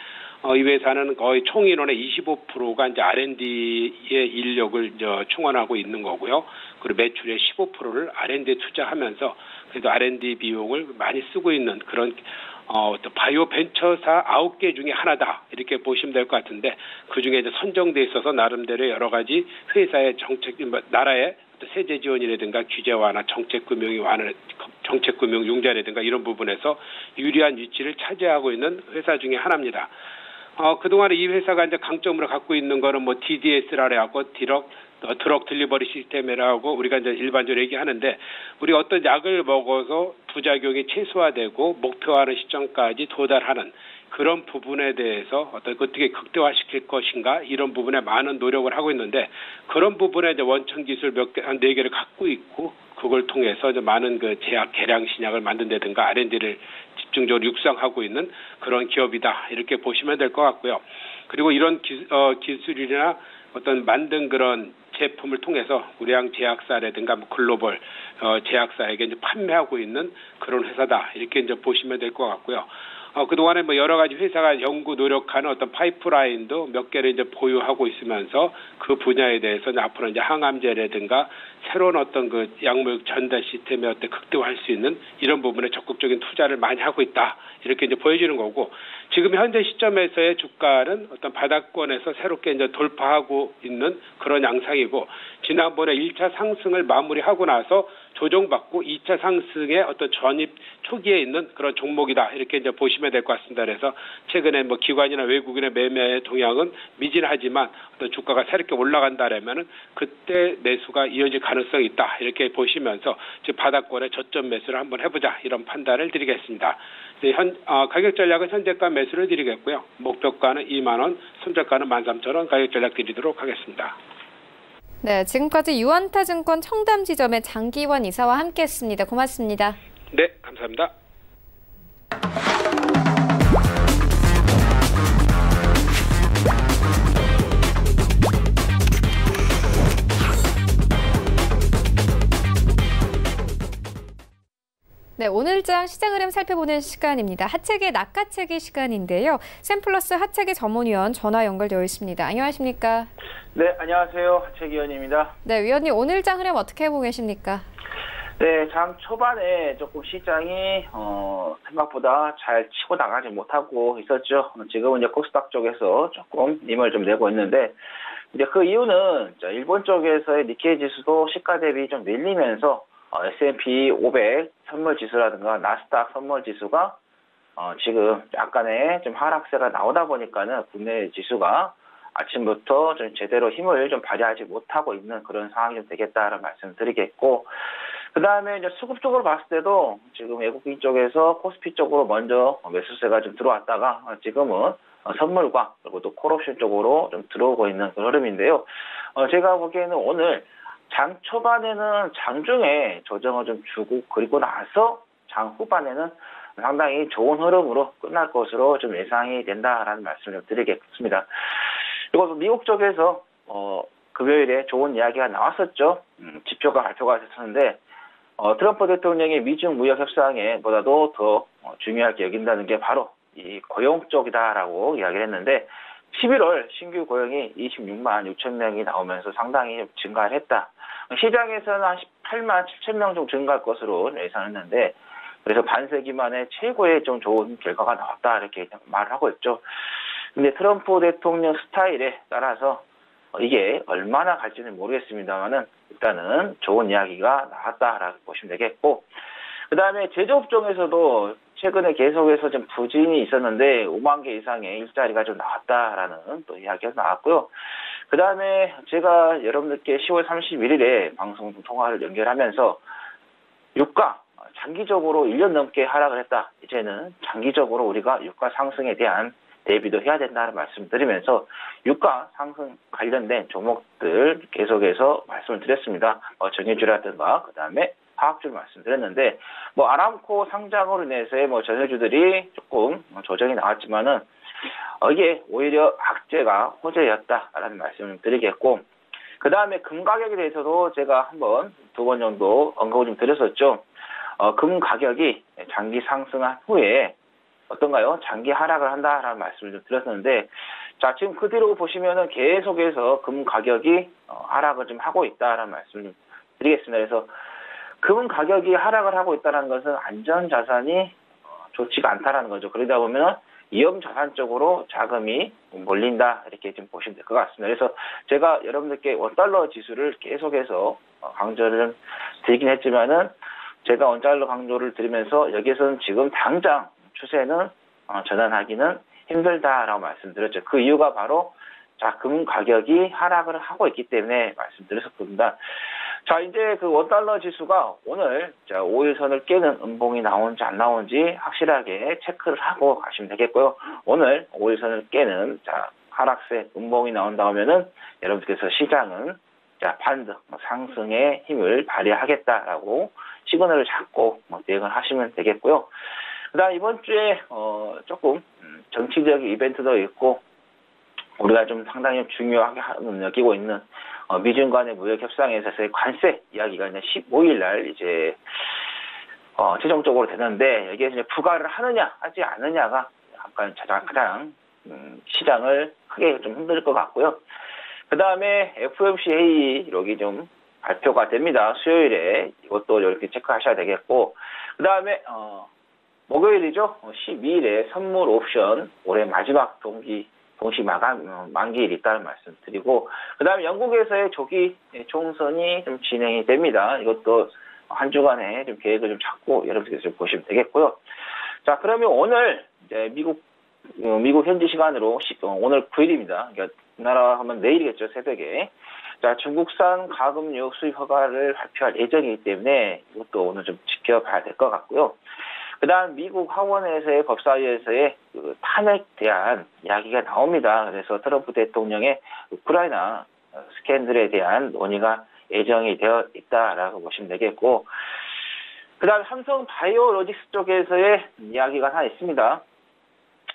어, 이 회사는 거의 총 인원의 25%가 이제 R&D의 인력을 이제 충원하고 있는 거고요. 그리고 매출의 15%를 R&D에 투자하면서 그래도 R&D 비용을 많이 쓰고 있는 그런 어, 또 바이오 벤처사 아홉 개 중에 하나다 이렇게 보시면 될 것 같은데 그 중에 이제 선정돼 있어서 나름대로 여러 가지 회사의 정책 뭐 나라의 세제 지원이라든가 규제 완화, 정책 금융이 완화, 정책 금융 융자라든가 이런 부분에서 유리한 위치를 차지하고 있는 회사 중에 하나입니다. 어, 그동안에 이 회사가 이제 강점으로 갖고 있는 거는 뭐 DDS라 해갖고 디럭, 어, 드럭 딜리버리 시스템이라고 우리가 이제 일반적으로 얘기하는데 우리 어떤 약을 먹어서 부작용이 최소화되고 목표하는 시점까지 도달하는 그런 부분에 대해서 어떤 어떻게 극대화시킬 것인가 이런 부분에 많은 노력을 하고 있는데 그런 부분에 이제 원천 기술 몇 개, 한 네 개를 갖고 있고 그걸 통해서 이제 많은 그 제약 개량 신약을 만든다든가 R&D를 집중적으로 육성하고 있는 그런 기업이다 이렇게 보시면 될 것 같고요. 그리고 이런 기, 어, 기술이나 어떤 만든 그런 제품을 통해서 우량 제약사라든가 뭐 글로벌 어, 제약사에게 이제 판매하고 있는 그런 회사다 이렇게 이제 보시면 될 것 같고요. 어, 그동안에 뭐 여러 가지 회사가 연구 노력하는 어떤 파이프라인도 몇 개를 이제 보유하고 있으면서 그 분야에 대해서 이제 앞으로 이제 항암제라든가 새로운 어떤 그 약물 전달 시스템의 어떤 극대화할 수 있는 이런 부분에 적극적인 투자를 많이 하고 있다. 이렇게 이제 보여지는 거고 지금 현재 시점에서의 주가는 어떤 바닥권에서 새롭게 이제 돌파하고 있는 그런 양상이고 지난번에 1차 상승을 마무리하고 나서 조정받고 2차 상승의 어떤 전입 초기에 있는 그런 종목이다. 이렇게 이제 보시면 될 것 같습니다. 그래서 최근에 뭐 기관이나 외국인의 매매 동향은 미진하지만 어떤 주가가 새롭게 올라간다라면은 그때 매수가 이어질 가능성이 있다. 이렇게 보시면서 지금 바닥권에 저점 매수를 한번 해보자. 이런 판단을 드리겠습니다. 현, 어, 가격 전략은 현재가 매수를 드리겠고요. 목표가는 2만원, 손절가는 13,000원 가격 전략 드리도록 하겠습니다. 네, 지금까지 유한타 증권 청담 지점의 장기원 이사와 함께했습니다. 고맙습니다. 네, 감사합니다. 네, 오늘 장 시장 흐름 살펴보는 시간입니다. 하책의 낚아채기 시간인데요. 샘플러스 하책의 전문위원 전화 연결되어 있습니다. 안녕하십니까? 네, 안녕하세요. 하책 위원입니다. 네, 위원님 오늘 장 흐름 어떻게 보고 계십니까? 네, 장 초반에 조금 시장이 어, 생각보다 잘 치고 나가지 못하고 있었죠. 지금은 이제 코스닥 쪽에서 조금 힘을 좀 내고 있는데 이제 그 이유는 일본 쪽에서의 니케이 지수도 시가 대비 좀 밀리면서 어, S&P 500 선물 지수라든가 나스닥 선물 지수가 어, 지금 약간의 좀 하락세가 나오다 보니까는 국내 지수가 아침부터 좀 제대로 힘을 좀 발휘하지 못하고 있는 그런 상황이 좀 되겠다는 말씀 드리겠고, 그 다음에 이제 수급 쪽으로 봤을 때도 지금 외국인 쪽에서 코스피 쪽으로 먼저 매수세가 좀 들어왔다가 지금은 선물과 그리고 또 콜옵션 쪽으로 좀 들어오고 있는 그런 흐름인데요. 어, 제가 보기에는 오늘 장 초반에는 장중에 조정을 좀 주고 그리고 나서 장 후반에는 상당히 좋은 흐름으로 끝날 것으로 좀 예상이 된다라는 말씀을 드리겠습니다. 그리고 미국 쪽에서 어, 금요일에 좋은 이야기가 나왔었죠. 음, 지표가 발표가 됐었는데 어, 트럼프 대통령의 미중 무역 협상에 보다도 더 어, 중요하게 여긴다는 게 바로 이 고용 쪽이다라고 이야기를 했는데 11월 신규 고용이 26만 6천 명이 나오면서 상당히 증가를 했다. 시장에서는 한 18만 7천 명 정도 증가할 것으로 예상했는데 그래서 반세기 만에 최고의 좀 좋은 결과가 나왔다 이렇게 말을 하고 있죠. 근데 트럼프 대통령 스타일에 따라서 이게 얼마나 갈지는 모르겠습니다만은 일단은 좋은 이야기가 나왔다라고 보시면 되겠고 그 다음에 제조업종에서도 최근에 계속해서 좀 부진이 있었는데 5만 개 이상의 일자리가 좀 나왔다라는 또 이야기가 나왔고요. 그 다음에 제가 여러분들께 10월 31일에 방송 통화를 연결하면서 유가 장기적으로 1년 넘게 하락을 했다. 이제는 장기적으로 우리가 유가 상승에 대한 대비도 해야 된다는 말씀 드리면서 유가 상승 관련된 종목들 계속해서 말씀을 드렸습니다. 어, 정해주라든가 그 다음에 화학주 말씀드렸는데 뭐 아람코 상장으로 인해서의 뭐 전해주들이 조금 조정이 나왔지만은 어, 이게 오히려 악재가 호재였다라는 말씀을 드리겠고 그 다음에 금 가격에 대해서도 제가 한번 두 번 정도 언급을 좀 드렸었죠. 어, 금 가격이 장기 상승한 후에 어떤가요? 장기 하락을 한다라는 말씀을 좀 드렸었는데, 자, 지금 그 뒤로 보시면은 계속해서 금 가격이 어, 하락을 좀 하고 있다라는 말씀을 좀 드리겠습니다. 그래서 금 가격이 하락을 하고 있다는 것은 안전 자산이 어, 좋지가 않다라는 거죠. 그러다 보면 위험 자산 쪽으로 자금이 몰린다 이렇게 좀 보시면 될 것 같습니다. 그래서 제가 여러분들께 원달러 지수를 계속해서 어, 강조를 드리긴 했지만은 제가 원달러 강조를 드리면서 여기에서는 지금 당장 추세는 어, 전환하기는 힘들다라고 말씀드렸죠. 그 이유가 바로 자, 금 가격이 하락을 하고 있기 때문에 말씀드렸었습니다. 자, 이제 그 원달러 지수가 오늘 자, 5일선을 깨는 음봉이 나오는지 안 나오는지 확실하게 체크를 하고 가시면 되겠고요. 오늘 5일선을 깨는 자, 하락세 음봉이 나온다 하면은 여러분께서 시장은 자, 반등 상승의 힘을 발휘하겠다라고 시그널을 잡고 뭐 대응을 하시면 되겠고요. 그다음 이번 주에 어 조금 음, 정치적인 이벤트도 있고 우리가 좀 상당히 중요하게 여기고 있는 어, 미중 간의 무역 협상에서의 관세 이야기가 이제 15일 날 이제 어, 최종적으로 되는데 여기에 이제 부과를 하느냐 하지 않느냐가 약간 가장 가장 음, 시장을 크게 좀 흔들 것 같고요. 그 다음에 FOMC 회의 여기 좀 발표가 됩니다. 수요일에 이것도 이렇게 체크하셔야 되겠고 그 다음에 어, 목요일이죠. 12일에 선물 옵션 올해 마지막 동기 동시 마감 어, 만기일 있다는 말씀 드리고 그다음에 영국에서의 조기 총선이 좀 진행이 됩니다. 이것도 한 주간에 좀 계획을 좀 잡고 여러분께서 좀 보시면 되겠고요. 자 그러면 오늘 이제 미국 어, 미국 현지 시간으로 어, 오늘 9일입니다. 그러니까 우리나라 하면 내일이겠죠 새벽에. 자 중국산 가금육 수입 허가를 발표할 예정이기 때문에 이것도 오늘 좀 지켜봐야 될 것 같고요. 그다음 미국 하원에서의 법사위에서의 그 탄핵 대한 이야기가 나옵니다. 그래서 트럼프 대통령의 우크라이나 스캔들에 대한 논의가 예정이 되어 있다라고 보시면 되겠고, 그다음 삼성 바이오로직스 쪽에서의 이야기가 하나 있습니다.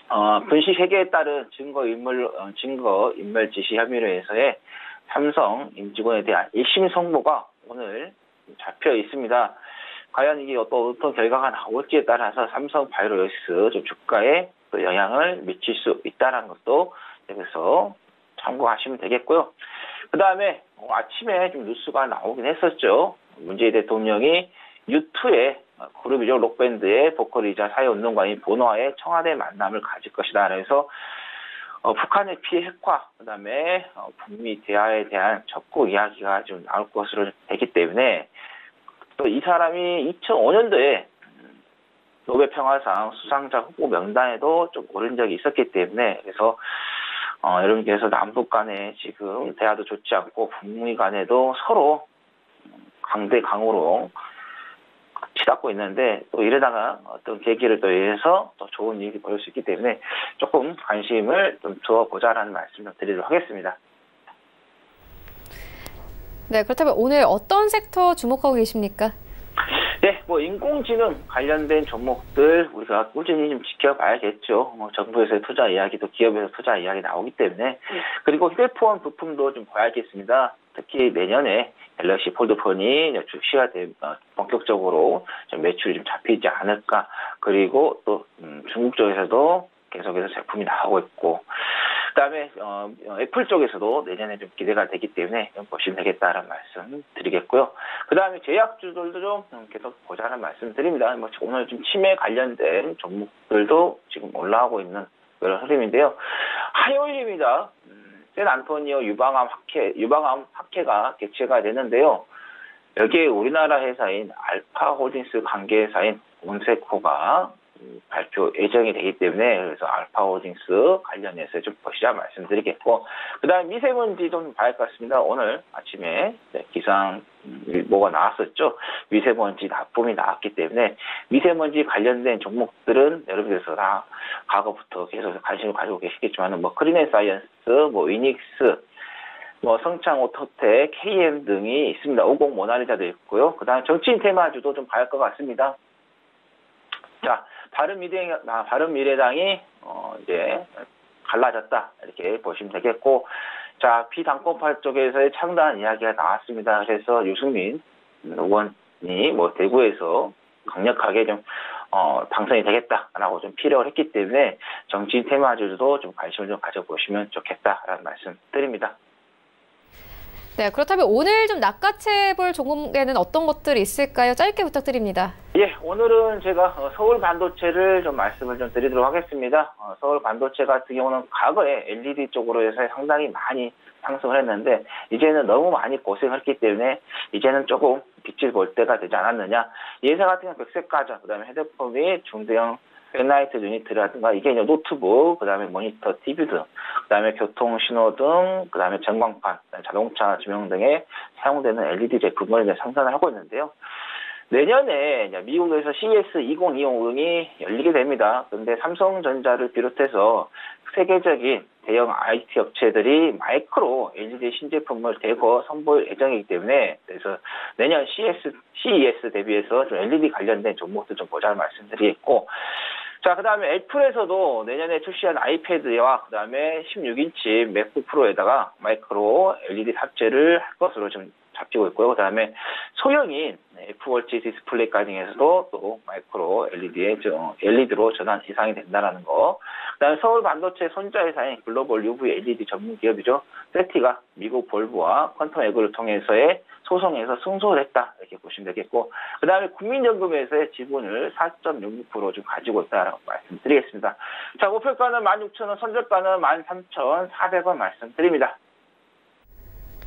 어, 분식 회계에 따른 증거 인물 어, 증거 인멸 지시 혐의로 해서의 삼성 임직원에 대한 1심 선고가 오늘 잡혀 있습니다. 과연 이게 어떤, 어떤 결과가 나올지에 따라서 삼성 바이오로직스 좀 주가에 또 영향을 미칠 수 있다는 것도 여기서 참고하시면 되겠고요. 그 다음에 아침에 좀 뉴스가 나오긴 했었죠. 문재인 대통령이 U2의 그룹이죠. 록밴드의 보컬이자 사회운동가인 보노와의 청와대 만남을 가질 것이다. 그래서 어, 북한의 피해 핵화, 그 다음에 어, 북미 대화에 대한 적극 이야기가 좀 나올 것으로 되기 때문에 또 이 사람이 2005년도에 노벨 평화상 수상자 후보 명단에도 좀 오른 적이 있었기 때문에 그래서 어, 여러분께서 남북 간에 지금 대화도 좋지 않고 북미 간에도 서로 강대 강으로 치닫고 있는데 또 이러다가 어떤 계기를 또 위해서 또 좋은 일이 보일 수 있기 때문에 조금 관심을 좀 두어보자라는 말씀을 드리도록 하겠습니다. 네, 그렇다면 오늘 어떤 섹터 주목하고 계십니까? 네, 뭐 인공지능 관련된 종목들 우리가 꾸준히 좀 지켜봐야겠죠. 뭐 정부에서의 투자 이야기도 기업에서 투자 이야기 나오기 때문에 그리고 휴대폰 부품도 좀 봐야겠습니다. 특히 내년에 갤럭시 폴드폰이 출시가 되 어, 본격적으로 좀 매출이 좀 잡히지 않을까. 그리고 또 음, 중국 쪽에서도 계속해서 제품이 나오고 있고 그다음에 어, 애플 쪽에서도 내년에 좀 기대가 되기 때문에 좀 보시면 되겠다는 말씀 드리겠고요. 그다음에 제약주들도 좀 계속 보자는 말씀 드립니다. 뭐 오늘 좀 치매 관련된 종목들도 지금 올라오고 있는 그런 흐름인데요. 화요일입니다. 샌 안토니오 유방암 학회 유방암 학회가 개최가 되는데요. 여기에 우리나라 회사인 알파홀딩스 관계사인 온세코가 발표 예정이 되기 때문에 그래서 알파호딩스 관련해서 좀 보시자 말씀드리겠고 그다음 미세먼지 좀 봐야 할 것 같습니다. 오늘 아침에 네, 기상 뭐가 나왔었죠. 미세먼지 나쁨이 나왔기 때문에 미세먼지 관련된 종목들은 여러분께서 다 과거부터 계속 관심을 가지고 계시겠지만 뭐 크린앤사이언스, 뭐 위닉스 뭐 성창 오토텍, KM 등이 있습니다. 50 모나리자도 있고요. 그다음 정치인 테마주도 좀 봐야 할 것 같습니다. 자, 바른미래, 아, 바른미래당이, 어, 이제, 갈라졌다. 이렇게 보시면 되겠고, 자, 비당권파 쪽에서의 창당 이야기가 나왔습니다. 그래서 유승민 의원이 뭐 대구에서 강력하게 좀, 어, 당선이 되겠다라고 좀 필요를 했기 때문에 정치인 테마주도 좀 관심을 좀 가져보시면 좋겠다라는 말씀 드립니다. 네, 그렇다면 오늘 좀 낚아채 볼 종목에는 어떤 것들이 있을까요? 짧게 부탁드립니다. 예, 오늘은 제가 어, 서울 반도체를 좀 말씀을 좀 드리도록 하겠습니다. 어, 서울 반도체 같은 경우는 과거에 LED 쪽으로 해서 상당히 많이 상승을 했는데 이제는 너무 많이 고생했기 때문에 이제는 조금 빛을 볼 때가 되지 않았느냐. 예사 같은 경우 백색 가전, 그다음에 헤드폰 및 중대형 백라이트 유니트라든가 이게 이제 노트북, 그다음에 모니터, TV 등, 그다음에 교통 신호 등, 그다음에 전광판, 자동차 조명 등에 사용되는 LED 제품을 이제 생산을 하고 있는데요. 내년에 미국에서 CES 2020이 열리게 됩니다. 그런데 삼성전자를 비롯해서 세계적인 대형 IT 업체들이 마이크로 LED 신제품을 대거 선보일 예정이기 때문에 그래서 내년 CES, CES 대비해서 좀 LED 관련된 종목들 좀 보자는 말씀드리겠고 자, 그 다음에 애플에서도 내년에 출시한 아이패드와 그 다음에 16인치 맥북 프로에다가 마이크로 LED 탑재를 할 것으로 좀 잡히고 있고요. 그 다음에 소형인 애플워치 디스플레이 가능해서도 또 마이크로 LED에 LED로 전환 이상이 된다는 거. 그다음에 서울 반도체 손자 회사인 글로벌 UV LED 전문 기업이죠. 세티가 미국 볼브와 퀀텀 에그를 통해서의 소송에서 승소를 했다 이렇게 보시면 되겠고 그다음에 국민연금에서의 지분을 4.66%좀 가지고 있다라고 말씀드리겠습니다. 자 목표가는 16,000원, 선저가는 13,400원 말씀드립니다.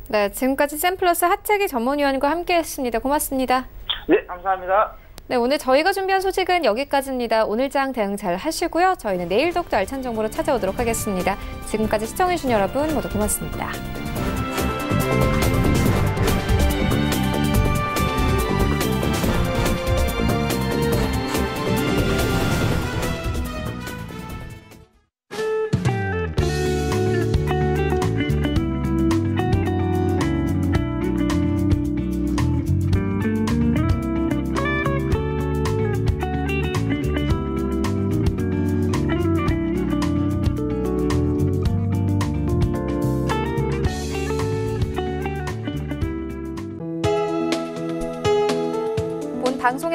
네, 지금까지 샘플러스 하채기 전문위원과 함께했습니다. 고맙습니다. 네, 감사합니다. 네, 오늘 저희가 준비한 소식은 여기까지입니다. 오늘 장 대응 잘 하시고요. 저희는 내일 더욱더 알찬 정보로 찾아오도록 하겠습니다. 지금까지 시청해주신 여러분 모두 고맙습니다.